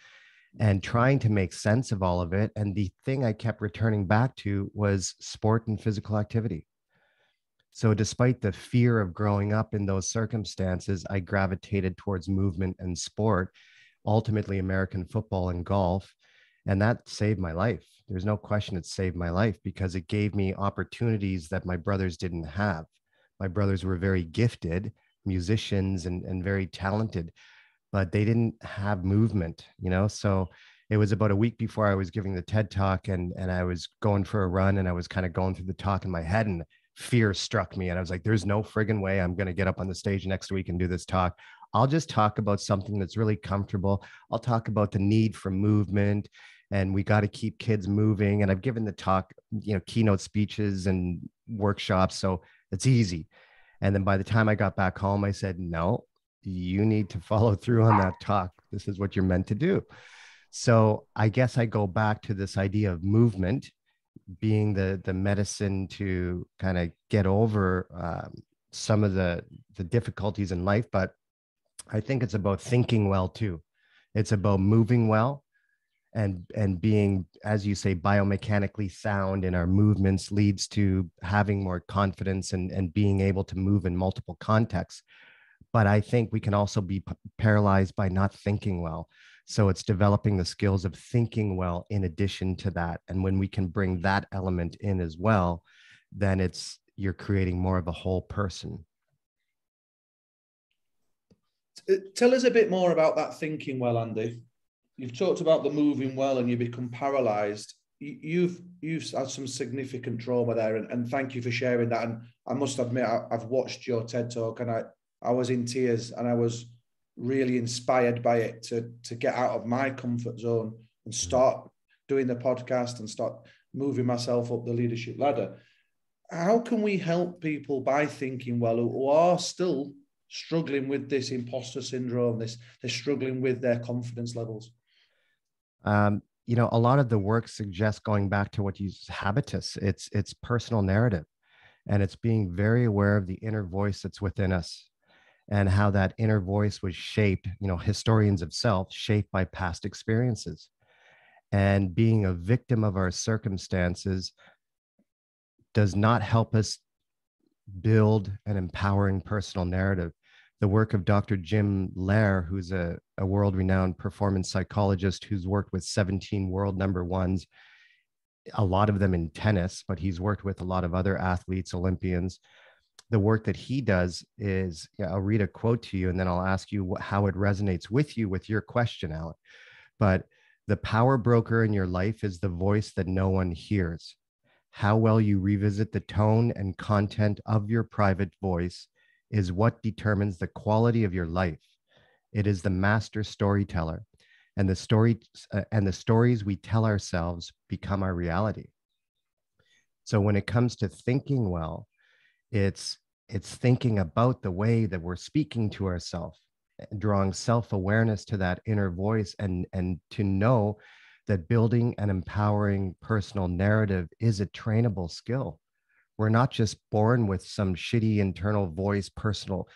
And trying to make sense of all of it. And the thing I kept returning back to was sport and physical activity. So, despite the fear of growing up in those circumstances, I gravitated towards movement and sport, ultimately American football and golf And that saved my life. There's no question it saved my life because it gave me opportunities that my brothers didn't have. My brothers were very gifted musicians and, and very talented, but they didn't have movement, you know? So it was about a week before I was giving the TED talk and, and I was going for a run and I was kind of going through the talk in my head and fear struck me. And I was like, there's no friggin' way I'm going to get up on the stage next week and do this talk. I'll just talk about something that's really comfortable. I'll talk about the need for movement and we got to keep kids moving. And I've given the talk, you know, keynote speeches and workshops. So it's easy. And then by the time I got back home, I said, no, you need to follow through on that talk. This is what you're meant to do. So I guess I go back to this idea of movement being the the medicine to kind of get over um, some of the the difficulties in life but i think it's about thinking well too it's about moving well and and being as you say biomechanically sound in our movements leads to having more confidence and and being able to move in multiple contexts but i think we can also be p- paralyzed by not thinking well so it's developing the skills of thinking well in addition to that. And when we can bring that element in as well, then it's you're creating more of a whole person. Uh, tell us a bit more about that thinking well, Andy. You've talked about the moving well and you become paralyzed. You've you've had some significant trauma there, and, and thank you for sharing that. And I must admit, I, I've watched your TED talk, and I I was in tears, and I was really inspired by it to to get out of my comfort zone and start doing the podcast and start moving myself up the leadership ladder. How can we help people by thinking well who are still struggling with this imposter syndrome, this they're struggling with their confidence levels? Um, you know, a lot of the work suggests going back to what you habitus. It's it's personal narrative, and it's being very aware of the inner voice that's within us and how that inner voice was shaped, you know, historians of self, shaped by past experiences. And being a victim of our circumstances does not help us build an empowering personal narrative. The work of Dr. Jim Loehr, who's a, a world renowned performance psychologist who's worked with 17 world number ones, a lot of them in tennis, but he's worked with a lot of other athletes, Olympians the work that he does is yeah, I'll read a quote to you and then I'll ask you how it resonates with you with your question, Alan. But the power broker in your life is the voice that no one hears. How well you revisit the tone and content of your private voice is what determines the quality of your life. It is the master storyteller, and the story uh, and the stories we tell ourselves become our reality. So when it comes to thinking well, it's it's thinking about the way that we're speaking to ourselves drawing self-awareness to that inner voice and and to know that building an empowering personal narrative is a trainable skill we're not just born with some shitty internal voice personal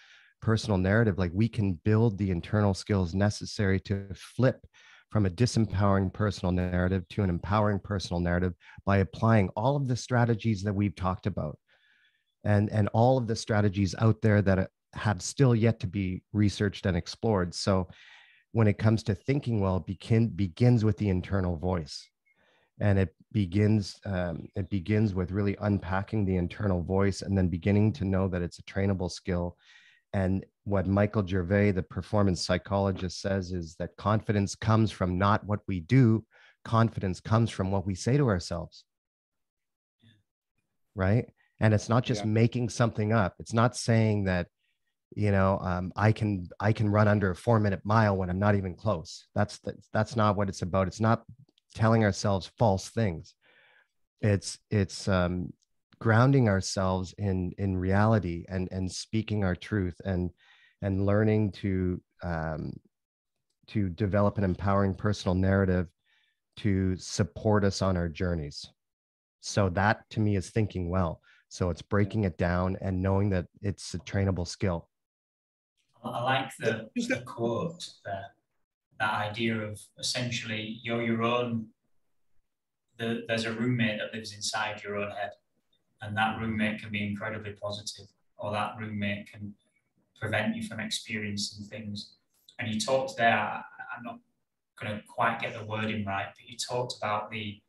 personal narrative. Like we can build the internal skills necessary to flip from a disempowering personal narrative to an empowering personal narrative by applying all of the strategies that we've talked about and and all of the strategies out there that have still yet to be researched and explored. So when it comes to thinking well begin begins with the internal voice and it begins um, it begins with really unpacking the internal voice and then beginning to know that it's a trainable skill. And what michael gervais the performance psychologist says is that confidence comes from not what we do confidence comes from what we say to ourselves. Right? And it's not just yeah. making something up. It's not saying that you know um, i can i can run under a four minute mile when i'm not even close. That's the, that's not what it's about. It's not telling ourselves false things. It's it's um, grounding ourselves in in reality and and speaking our truth and and learning to um, to develop an empowering personal narrative to support us on our journeys. So that to me is thinking well. So it's breaking it down and knowing that it's a trainable skill. I like the, the quote there, that idea of essentially you're your own, the, there's a roommate that lives inside your own head. And that roommate can be incredibly positive, or that roommate can prevent you from experiencing things. And you talked there, I'm not going to quite get the wording right, but you talked about the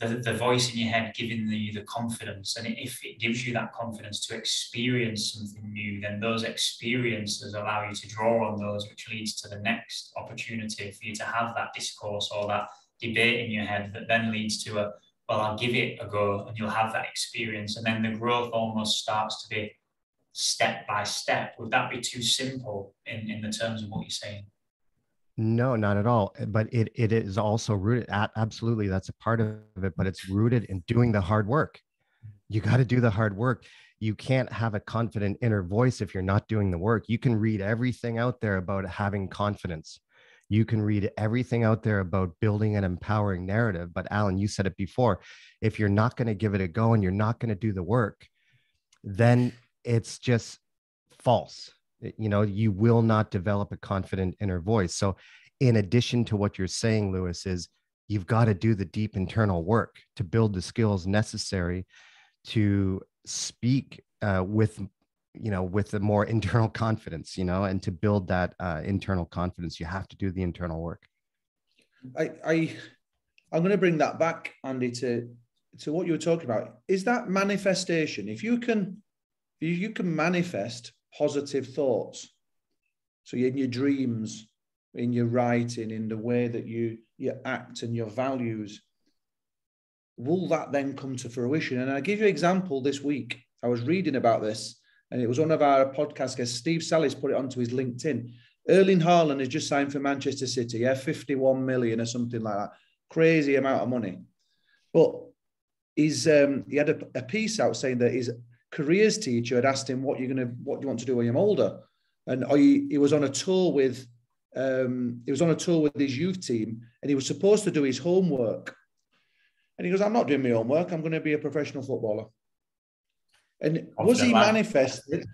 the, the voice in your head giving you the confidence. And if it gives you that confidence to experience something new, then those experiences allow you to draw on those, which leads to the next opportunity for you to have that discourse or that debate in your head that then leads to a, well, I'll give it a go and you'll have that experience. And then the growth almost starts to be step by step. Would that be too simple in, in the terms of what you're saying? No, not at all. Eh, but it it is also rooted at absolutely that's a part of it, but it's rooted in doing the hard work. You got to do the hard work. You can't have a confident inner voice if you're not doing the work. You can read everything out there about having confidence. You can read everything out there about building an empowering narrative. But Alan, you said it before. If you're not going to give it a go and you're not going to do the work, then it's just false you know you will not develop a confident inner voice. So in addition to what you're saying lewis is you've got to do the deep internal work to build the skills necessary to speak uh, with you know with a more internal confidence you know and to build that uh, internal confidence you have to do the internal work. I i i'm going to bring that back andy to to what you were talking about. Is that manifestation? If you can if you can manifest positive thoughts. So in your dreams, in your writing, in the way that you, you act and your values, will that then come to fruition? And I give you an example this week. I was reading about this, and it was one of our podcast guests, Steve Sallis, put it onto his LinkedIn. Erling Haaland has just signed for Manchester City, yeah, 51 million or something like that. Crazy amount of money. But he's um, he had a, a piece out saying that his careers teacher had asked him, "What you're going to what you want to do when you're older?" And he, he was on a tour with um, he was on a tour with his youth team, and he was supposed to do his homework. And he goes, "I'm not doing my homework. I'm going to be a professional footballer." And was he manifested?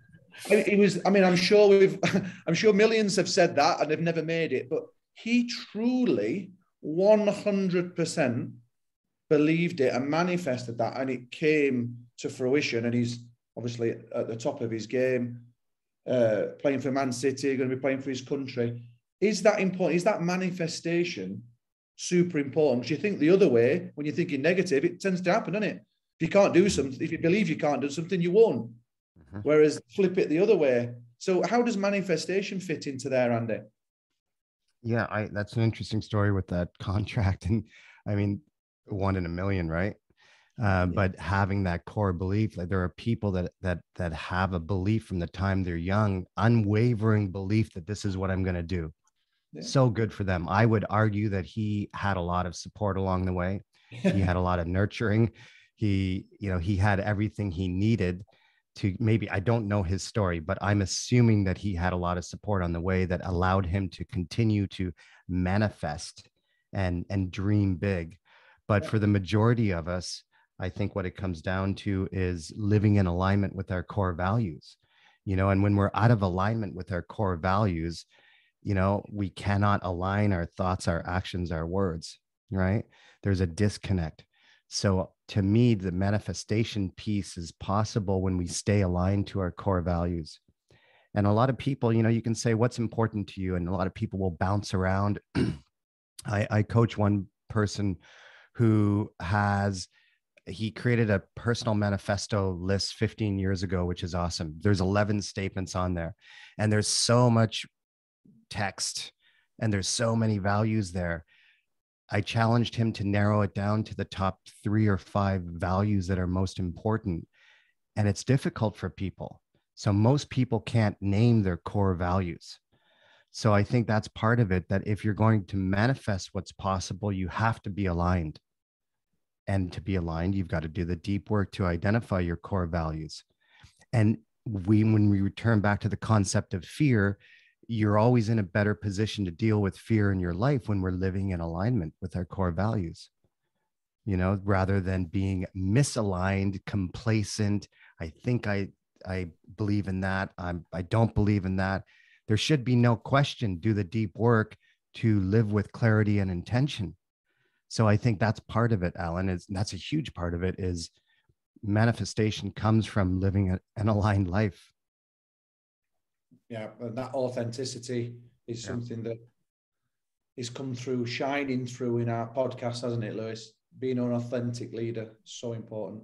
He was. I mean, I'm sure we've. I'm sure millions have said that and they've never made it, but he truly 100% believed it and manifested that, and it came to fruition. And he's obviously at the top of his game, uh, playing for Man City, going to be playing for his country. Is that important? Is that manifestation super important? Because you think the other way, when you're thinking negative, it tends to happen, doesn't it? If you can't do something, if you believe you can't do something, you won't. Mm-hmm. Whereas flip it the other way. So how does manifestation fit into there, Andy? Yeah, I that's an interesting story with that contract. And I mean, one in a million, right? Uh, but having that core belief, like there are people that that that have a belief from the time they're young, unwavering belief that this is what I'm going to do. Yeah. So good for them. I would argue that he had a lot of support along the way. he had a lot of nurturing. He, you know, he had everything he needed to maybe I don't know his story, but I'm assuming that he had a lot of support on the way that allowed him to continue to manifest and and dream big but for the majority of us, I think what it comes down to is living in alignment with our core values. You know, and when we're out of alignment with our core values, you know, we cannot align our thoughts, our actions, our words, right? There's a disconnect. So to me, the manifestation piece is possible when we stay aligned to our core values. And a lot of people, you know, you can say what's important to you, and a lot of people will bounce around. I, I coach one person who has he created a personal manifesto list 15 years ago which is awesome. There's 11 statements on there and there's so much text and there's so many values there. I challenged him to narrow it down to the top 3 or 5 values that are most important and it's difficult for people. So most people can't name their core values. So I think that's part of it that if you're going to manifest what's possible, you have to be aligned. And to be aligned, you've got to do the deep work to identify your core values. And we, when we return back to the concept of fear, you're always in a better position to deal with fear in your life when we're living in alignment with our core values you know rather than being misaligned complacent i think i i believe in that i'm i don't believe in that there should be no question do the deep work to live with clarity and intention so i think that's part of it alan is that's a huge part of it is manifestation comes from living an aligned life yeah and that authenticity is yeah. something that is come through, shining through in our podcast, hasn't it, Lewis? Being an authentic leader, so important.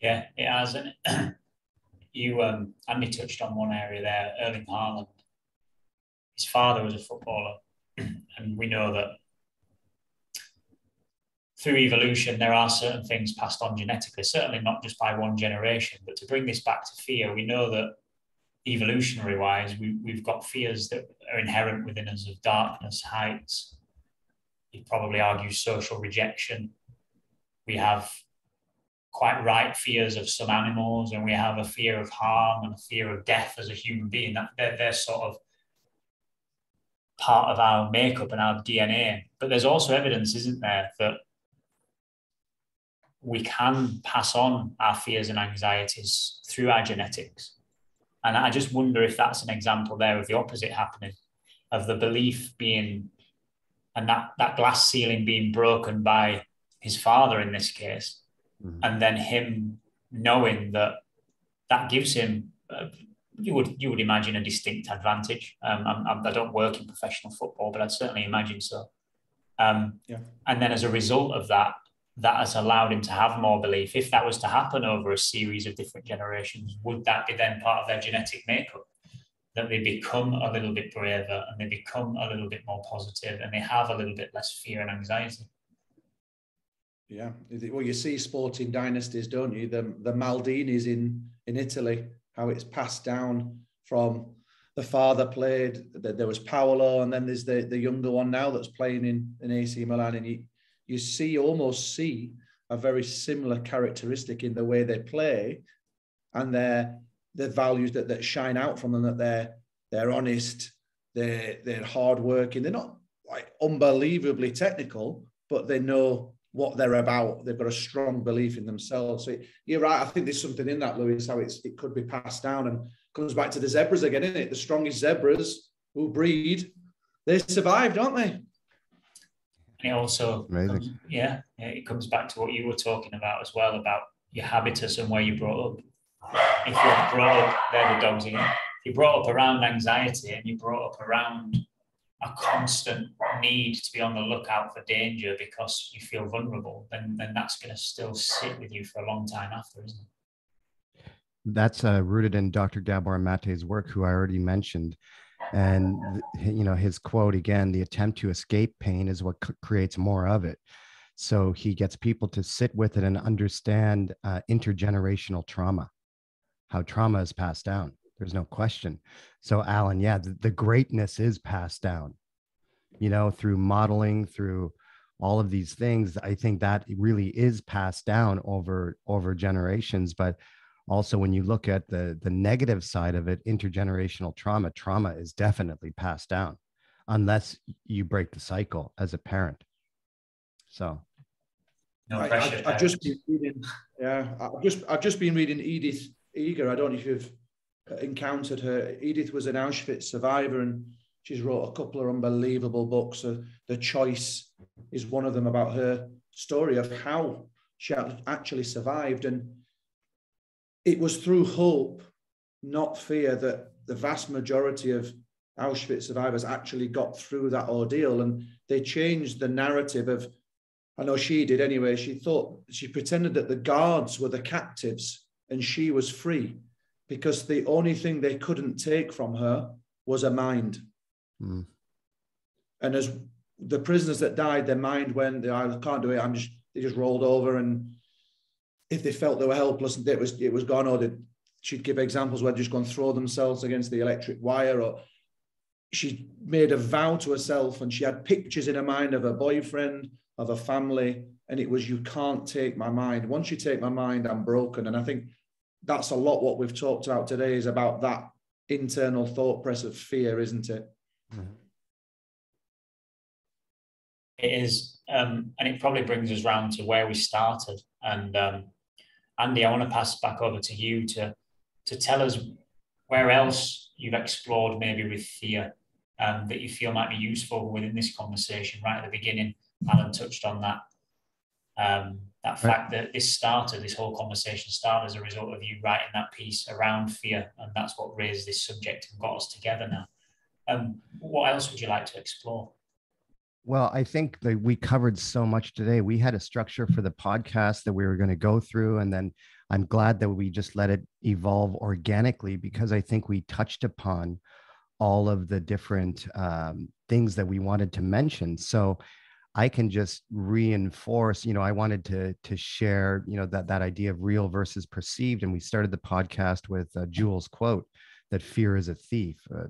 Yeah, it has. And you, um, Andy touched on one area there, Erling Haaland. His father was a footballer, and we know that through evolution, there are certain things passed on genetically, certainly not just by one generation. But to bring this back to fear, we know that evolutionary wise, we, we've got fears that are inherent within us of darkness, heights. You'd probably argue social rejection. We have quite right fears of some animals, and we have a fear of harm and a fear of death as a human being. That they're, they're sort of part of our makeup and our DNA. But there's also evidence, isn't there, that we can pass on our fears and anxieties through our genetics. And I just wonder if that's an example there of the opposite happening, of the belief being, and that, that glass ceiling being broken by his father in this case, mm-hmm. and then him knowing that that gives him, uh, you would you would imagine a distinct advantage. Um, I'm, I do not work in professional football, but I'd certainly imagine so. Um, yeah. And then as a result of that, that has allowed him to have more belief. If that was to happen over a series of different generations, would that be then part of their genetic makeup? That they become a little bit braver and they become a little bit more positive and they have a little bit less fear and anxiety. Yeah, well, you see sporting dynasties, don't you? The the Maldinis in in Italy, how it's passed down from the father played. There was Paolo, and then there's the the younger one now that's playing in in AC Milan, and you you see almost see a very similar characteristic in the way they play and their the values that, that shine out from them that they're they're honest they're they're hardworking. They're not like unbelievably technical but they know what they're about. They've got a strong belief in themselves. So you're right. I think there's something in that Lewis how it's it could be passed down and comes back to the zebras again isn't it? The strongest zebras who breed they survived aren't they and it also, comes, yeah, it comes back to what you were talking about as well about your habitus and where you brought up. If you're brought up, they're the dogs again. If you're brought up around anxiety and you're brought up around a constant need to be on the lookout for danger because you feel vulnerable, then, then that's going to still sit with you for a long time after, isn't it? That's uh, rooted in Dr. Gabor Mate's work, who I already mentioned and you know his quote again the attempt to escape pain is what c- creates more of it. So he gets people to sit with it and understand uh, intergenerational trauma how trauma is passed down. There's no question. So alan yeah the, the greatness is passed down. You know through modeling through all of these things i think that really is passed down over over generations but also when you look at the the negative side of it intergenerational trauma trauma is definitely passed down unless you break the cycle as a parent. So. No I, have just been reading yeah i've just i've just been reading edith eger. I don't know if you've encountered her. Edith was an auschwitz survivor and she's wrote a couple of unbelievable books. Uh, the choice is one of them about her story of how she actually survived. And it was through hope, not fear, that the vast majority of Auschwitz survivors actually got through that ordeal. And they changed the narrative of, I know she did anyway, she thought, she pretended that the guards were the captives and she was free because the only thing they couldn't take from her was a mind. Mm. And as the prisoners that died, their mind went, I can't do it, I'm just, they just rolled over and if they felt they were helpless and it was it was gone, or she'd give examples where just go and throw themselves against the electric wire, or she made a vow to herself and she had pictures in her mind of her boyfriend, of her family, and it was you can't take my mind. Once you take my mind, I'm broken. And I think that's a lot what we've talked about today is about that internal thought press of fear, isn't it? Mm-hmm. It is, um, and it probably brings us round to where we started. And um, Andy, I want to pass back over to you to, to tell us where else you've explored maybe with fear um, that you feel might be useful within this conversation. Right at the beginning, Alan touched on that. Um, that fact that this started, this whole conversation started as a result of you writing that piece around fear, and that's what raised this subject and got us together now. Um, what else would you like to explore? Well, I think that we covered so much today. We had a structure for the podcast that we were going to go through, and then I'm glad that we just let it evolve organically because I think we touched upon all of the different um, things that we wanted to mention. So I can just reinforce, you know, I wanted to to share, you know, that that idea of real versus perceived, and we started the podcast with uh, Jules' quote that fear is a thief. Uh,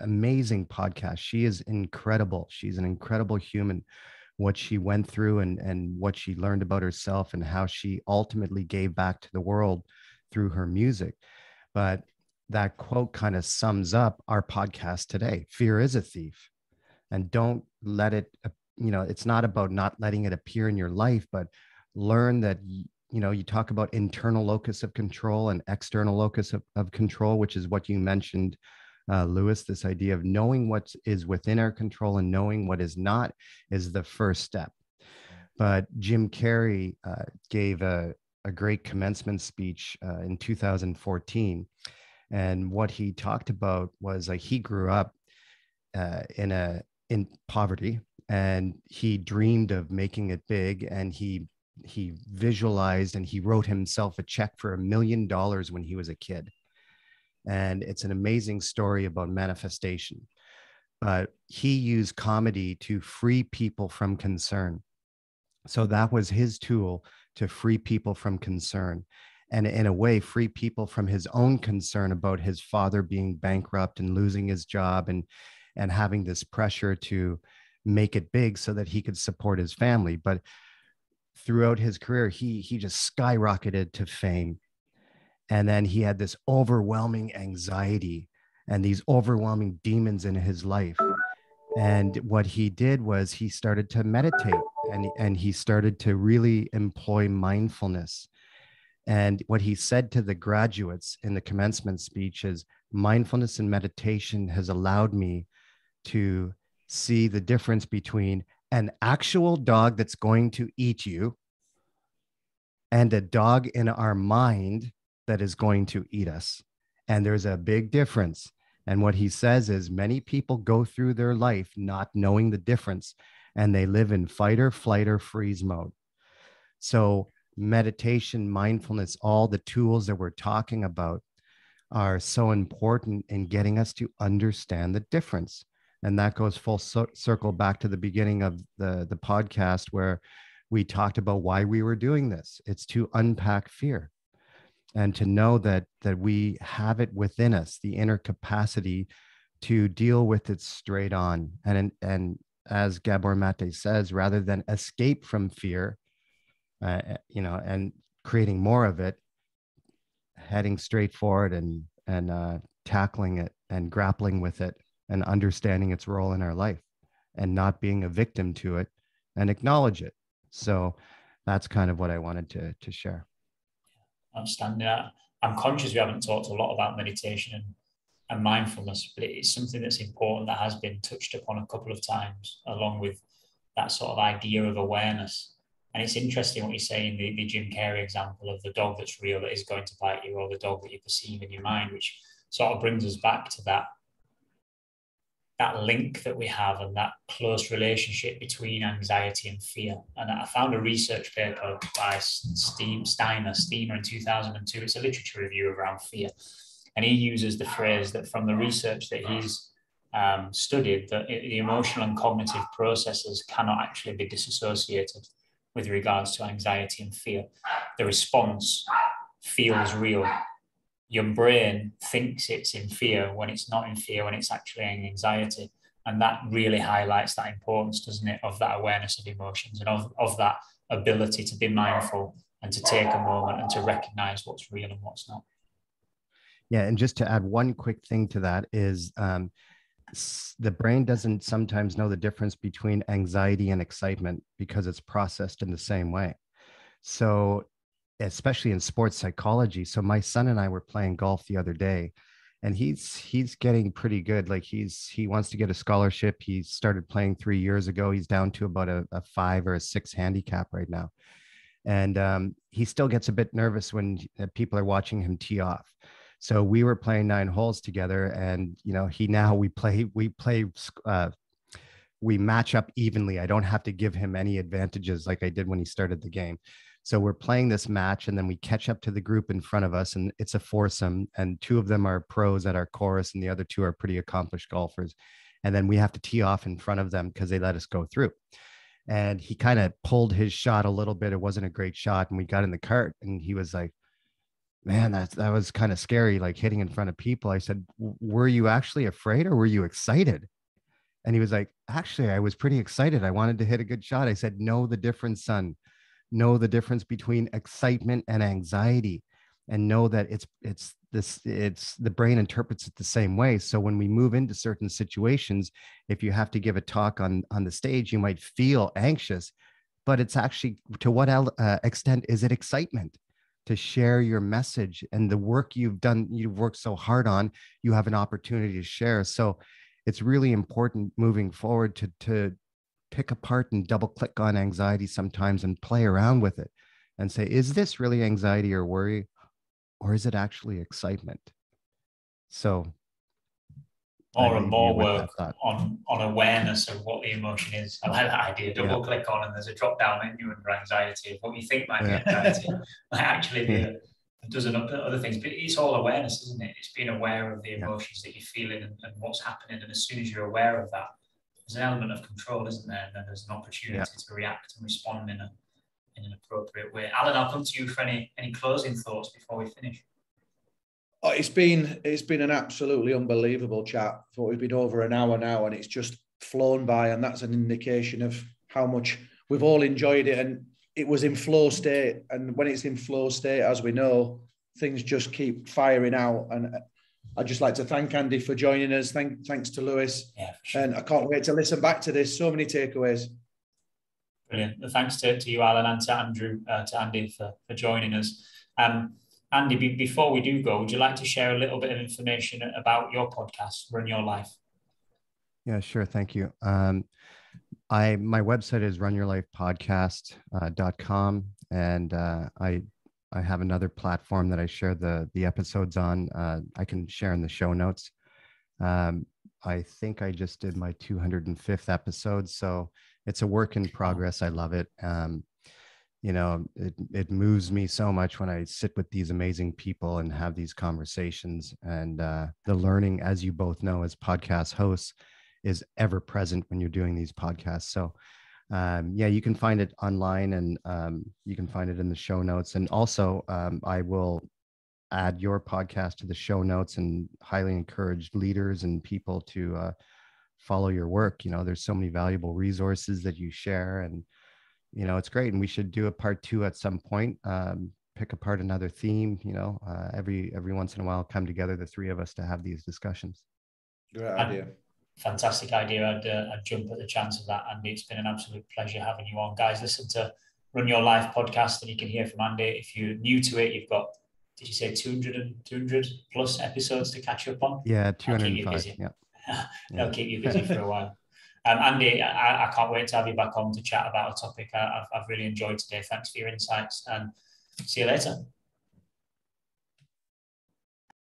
amazing podcast. She is incredible. She's an incredible human. What she went through and and what she learned about herself and how she ultimately gave back to the world through her music. But that quote kind of sums up our podcast today. Fear is a thief. And don't let it you know it's not about not letting it appear in your life but learn that you know you talk about internal locus of control and external locus of, of control which is what you mentioned uh, lewis this idea of knowing what is within our control and knowing what is not is the first step. But jim carrey uh, gave a, a great commencement speech uh, in 2014 and what he talked about was like he grew up uh, in a in poverty and he dreamed of making it big and he he visualized and he wrote himself a check for a million dollars when he was a kid. And it's an amazing story about manifestation. But he used comedy to free people from concern. So that was his tool to free people from concern. And in a way free people from his own concern about his father being bankrupt and losing his job and and having this pressure to make it big so that he could support his family. But throughout his career, he he just skyrocketed to fame. And then he had this overwhelming anxiety and these overwhelming demons in his life. And what he did was he started to meditate and, and he started to really employ mindfulness. And what he said to the graduates in the commencement speech is mindfulness and meditation has allowed me to see the difference between an actual dog that's going to eat you and a dog in our mind that is going to eat us. And there's a big difference. And what he says is many people go through their life not knowing the difference and they live in fight or flight or freeze mode. So, meditation, mindfulness, all the tools that we're talking about are so important in getting us to understand the difference and that goes full circle back to the beginning of the the podcast where we talked about why we were doing this. It's to unpack fear and to know that that we have it within us the inner capacity to deal with it straight on. And and as gabor mate says rather than escape from fear uh, you know and creating more of it heading straight forward and and uh, tackling it and grappling with it and understanding its role in our life and not being a victim to it and acknowledge it. So that's kind of what I wanted to, to share. Understanding that. I'm conscious we haven't talked a lot about meditation and, and mindfulness, but it's something that's important that has been touched upon a couple of times, along with that sort of idea of awareness. And it's interesting what you say in the, the Jim Carrey example of the dog that's real that is going to bite you, or the dog that you perceive in your mind, which sort of brings us back to that that link that we have and that close relationship between anxiety and fear. And I found a research paper by Steve Steiner, Steiner in 2002. It's a literature review around fear. And he uses the phrase that from the research that he's um, studied, that the emotional and cognitive processes cannot actually be disassociated with regards to anxiety and fear. The response feels real your brain thinks it's in fear when it's not in fear, when it's actually in anxiety. And that really highlights that importance, doesn't it, of that awareness of emotions and of, of that ability to be mindful and to take a moment and to recognize what's real and what's not. Yeah. And just to add one quick thing to that is um, the brain doesn't sometimes know the difference between anxiety and excitement because it's processed in the same way. So especially in sports psychology. So my son and I were playing golf the other day and he's he's getting pretty good like he's he wants to get a scholarship he started playing three years ago he's down to about a, a five or a six handicap right now and um, he still gets a bit nervous when uh, people are watching him tee off so we were playing nine holes together and you know he now we play we play uh, we match up evenly. I don't have to give him any advantages like I did when he started the game. So we're playing this match and then we catch up to the group in front of us and it's a foursome and two of them are pros at our chorus and the other two are pretty accomplished golfers. And then we have to tee off in front of them because they let us go through. And he kind of pulled his shot a little bit. It wasn't a great shot. And we got in the cart and he was like, man, that, that was kind of scary, like hitting in front of people. I said, were you actually afraid or were you excited? And he was like, actually, I was pretty excited. I wanted to hit a good shot. I said, know the difference, son know the difference between excitement and anxiety and know that it's it's this it's the brain interprets it the same way. So when we move into certain situations if you have to give a talk on on the stage you might feel anxious but it's actually to what uh, extent is it excitement? To share your message and the work you've done you've worked so hard on you have an opportunity to share. So it's really important moving forward to to pick apart and double click on anxiety sometimes and play around with it and say, is this really anxiety or worry? Or is it actually excitement? So, more and more work on, on awareness of what the emotion is. I like that idea. Double yeah. click on, and there's a drop down menu under anxiety of what you think might be anxiety might actually be a, a dozen other things. But it's all awareness, isn't it? It's being aware of the emotions yeah. that you're feeling and, and, what's happening. And as soon as you're aware of that, there's an element of control, isn't there? And then there's an opportunity yeah. to react and respond in a in an appropriate way. Alan, I'll come to you for any any closing thoughts before we finish. Oh, it's been it's been an absolutely unbelievable chat. For we've been over an hour now, and it's just flown by, and that's an indication of how much we've all enjoyed it. And it was in flow state, and when it's in flow state, as we know, things just keep firing out. And I'd just like to thank Andy for joining us. Thank, thanks to Lewis. Yeah, sure. And I can't wait to listen back to this. So many takeaways. Brilliant. Thanks to, to you, Alan, and to Andrew, uh, to Andy for, for joining us. Um, Andy, be, before we do go, would you like to share a little bit of information about your podcast, Run Your Life? Yeah, sure. Thank you. Um, I my website is runyourlifepodcast.com, uh, and uh, I I have another platform that I share the the episodes on. Uh, I can share in the show notes. Um, I think I just did my 205th episode, so it's a work in progress. I love it. Um, you know, it it moves me so much when I sit with these amazing people and have these conversations. And uh, the learning, as you both know, as podcast hosts, is ever present when you're doing these podcasts. So um, yeah, you can find it online and um, you can find it in the show notes. And also, um, I will add your podcast to the show notes and highly encourage leaders and people to uh, follow your work. You know, there's so many valuable resources that you share, and you know, it's great. And we should do a part two at some point. Um, pick apart another theme. You know, uh, every every once in a while, come together, the three of us, to have these discussions. Great idea fantastic idea. I'd, uh, I'd jump at the chance of that, Andy. It's been an absolute pleasure having you on. Guys, listen to Run Your Life podcast and you can hear from Andy. If you're new to it, you've got, did you say 200 and 200 plus episodes to catch up on? Yeah, 205. Yeah. They'll keep you busy for a while. Um, Andy, I, I, can't wait to have you back on to chat about a topic I, have I've really enjoyed today. Thanks for your insights and see you later.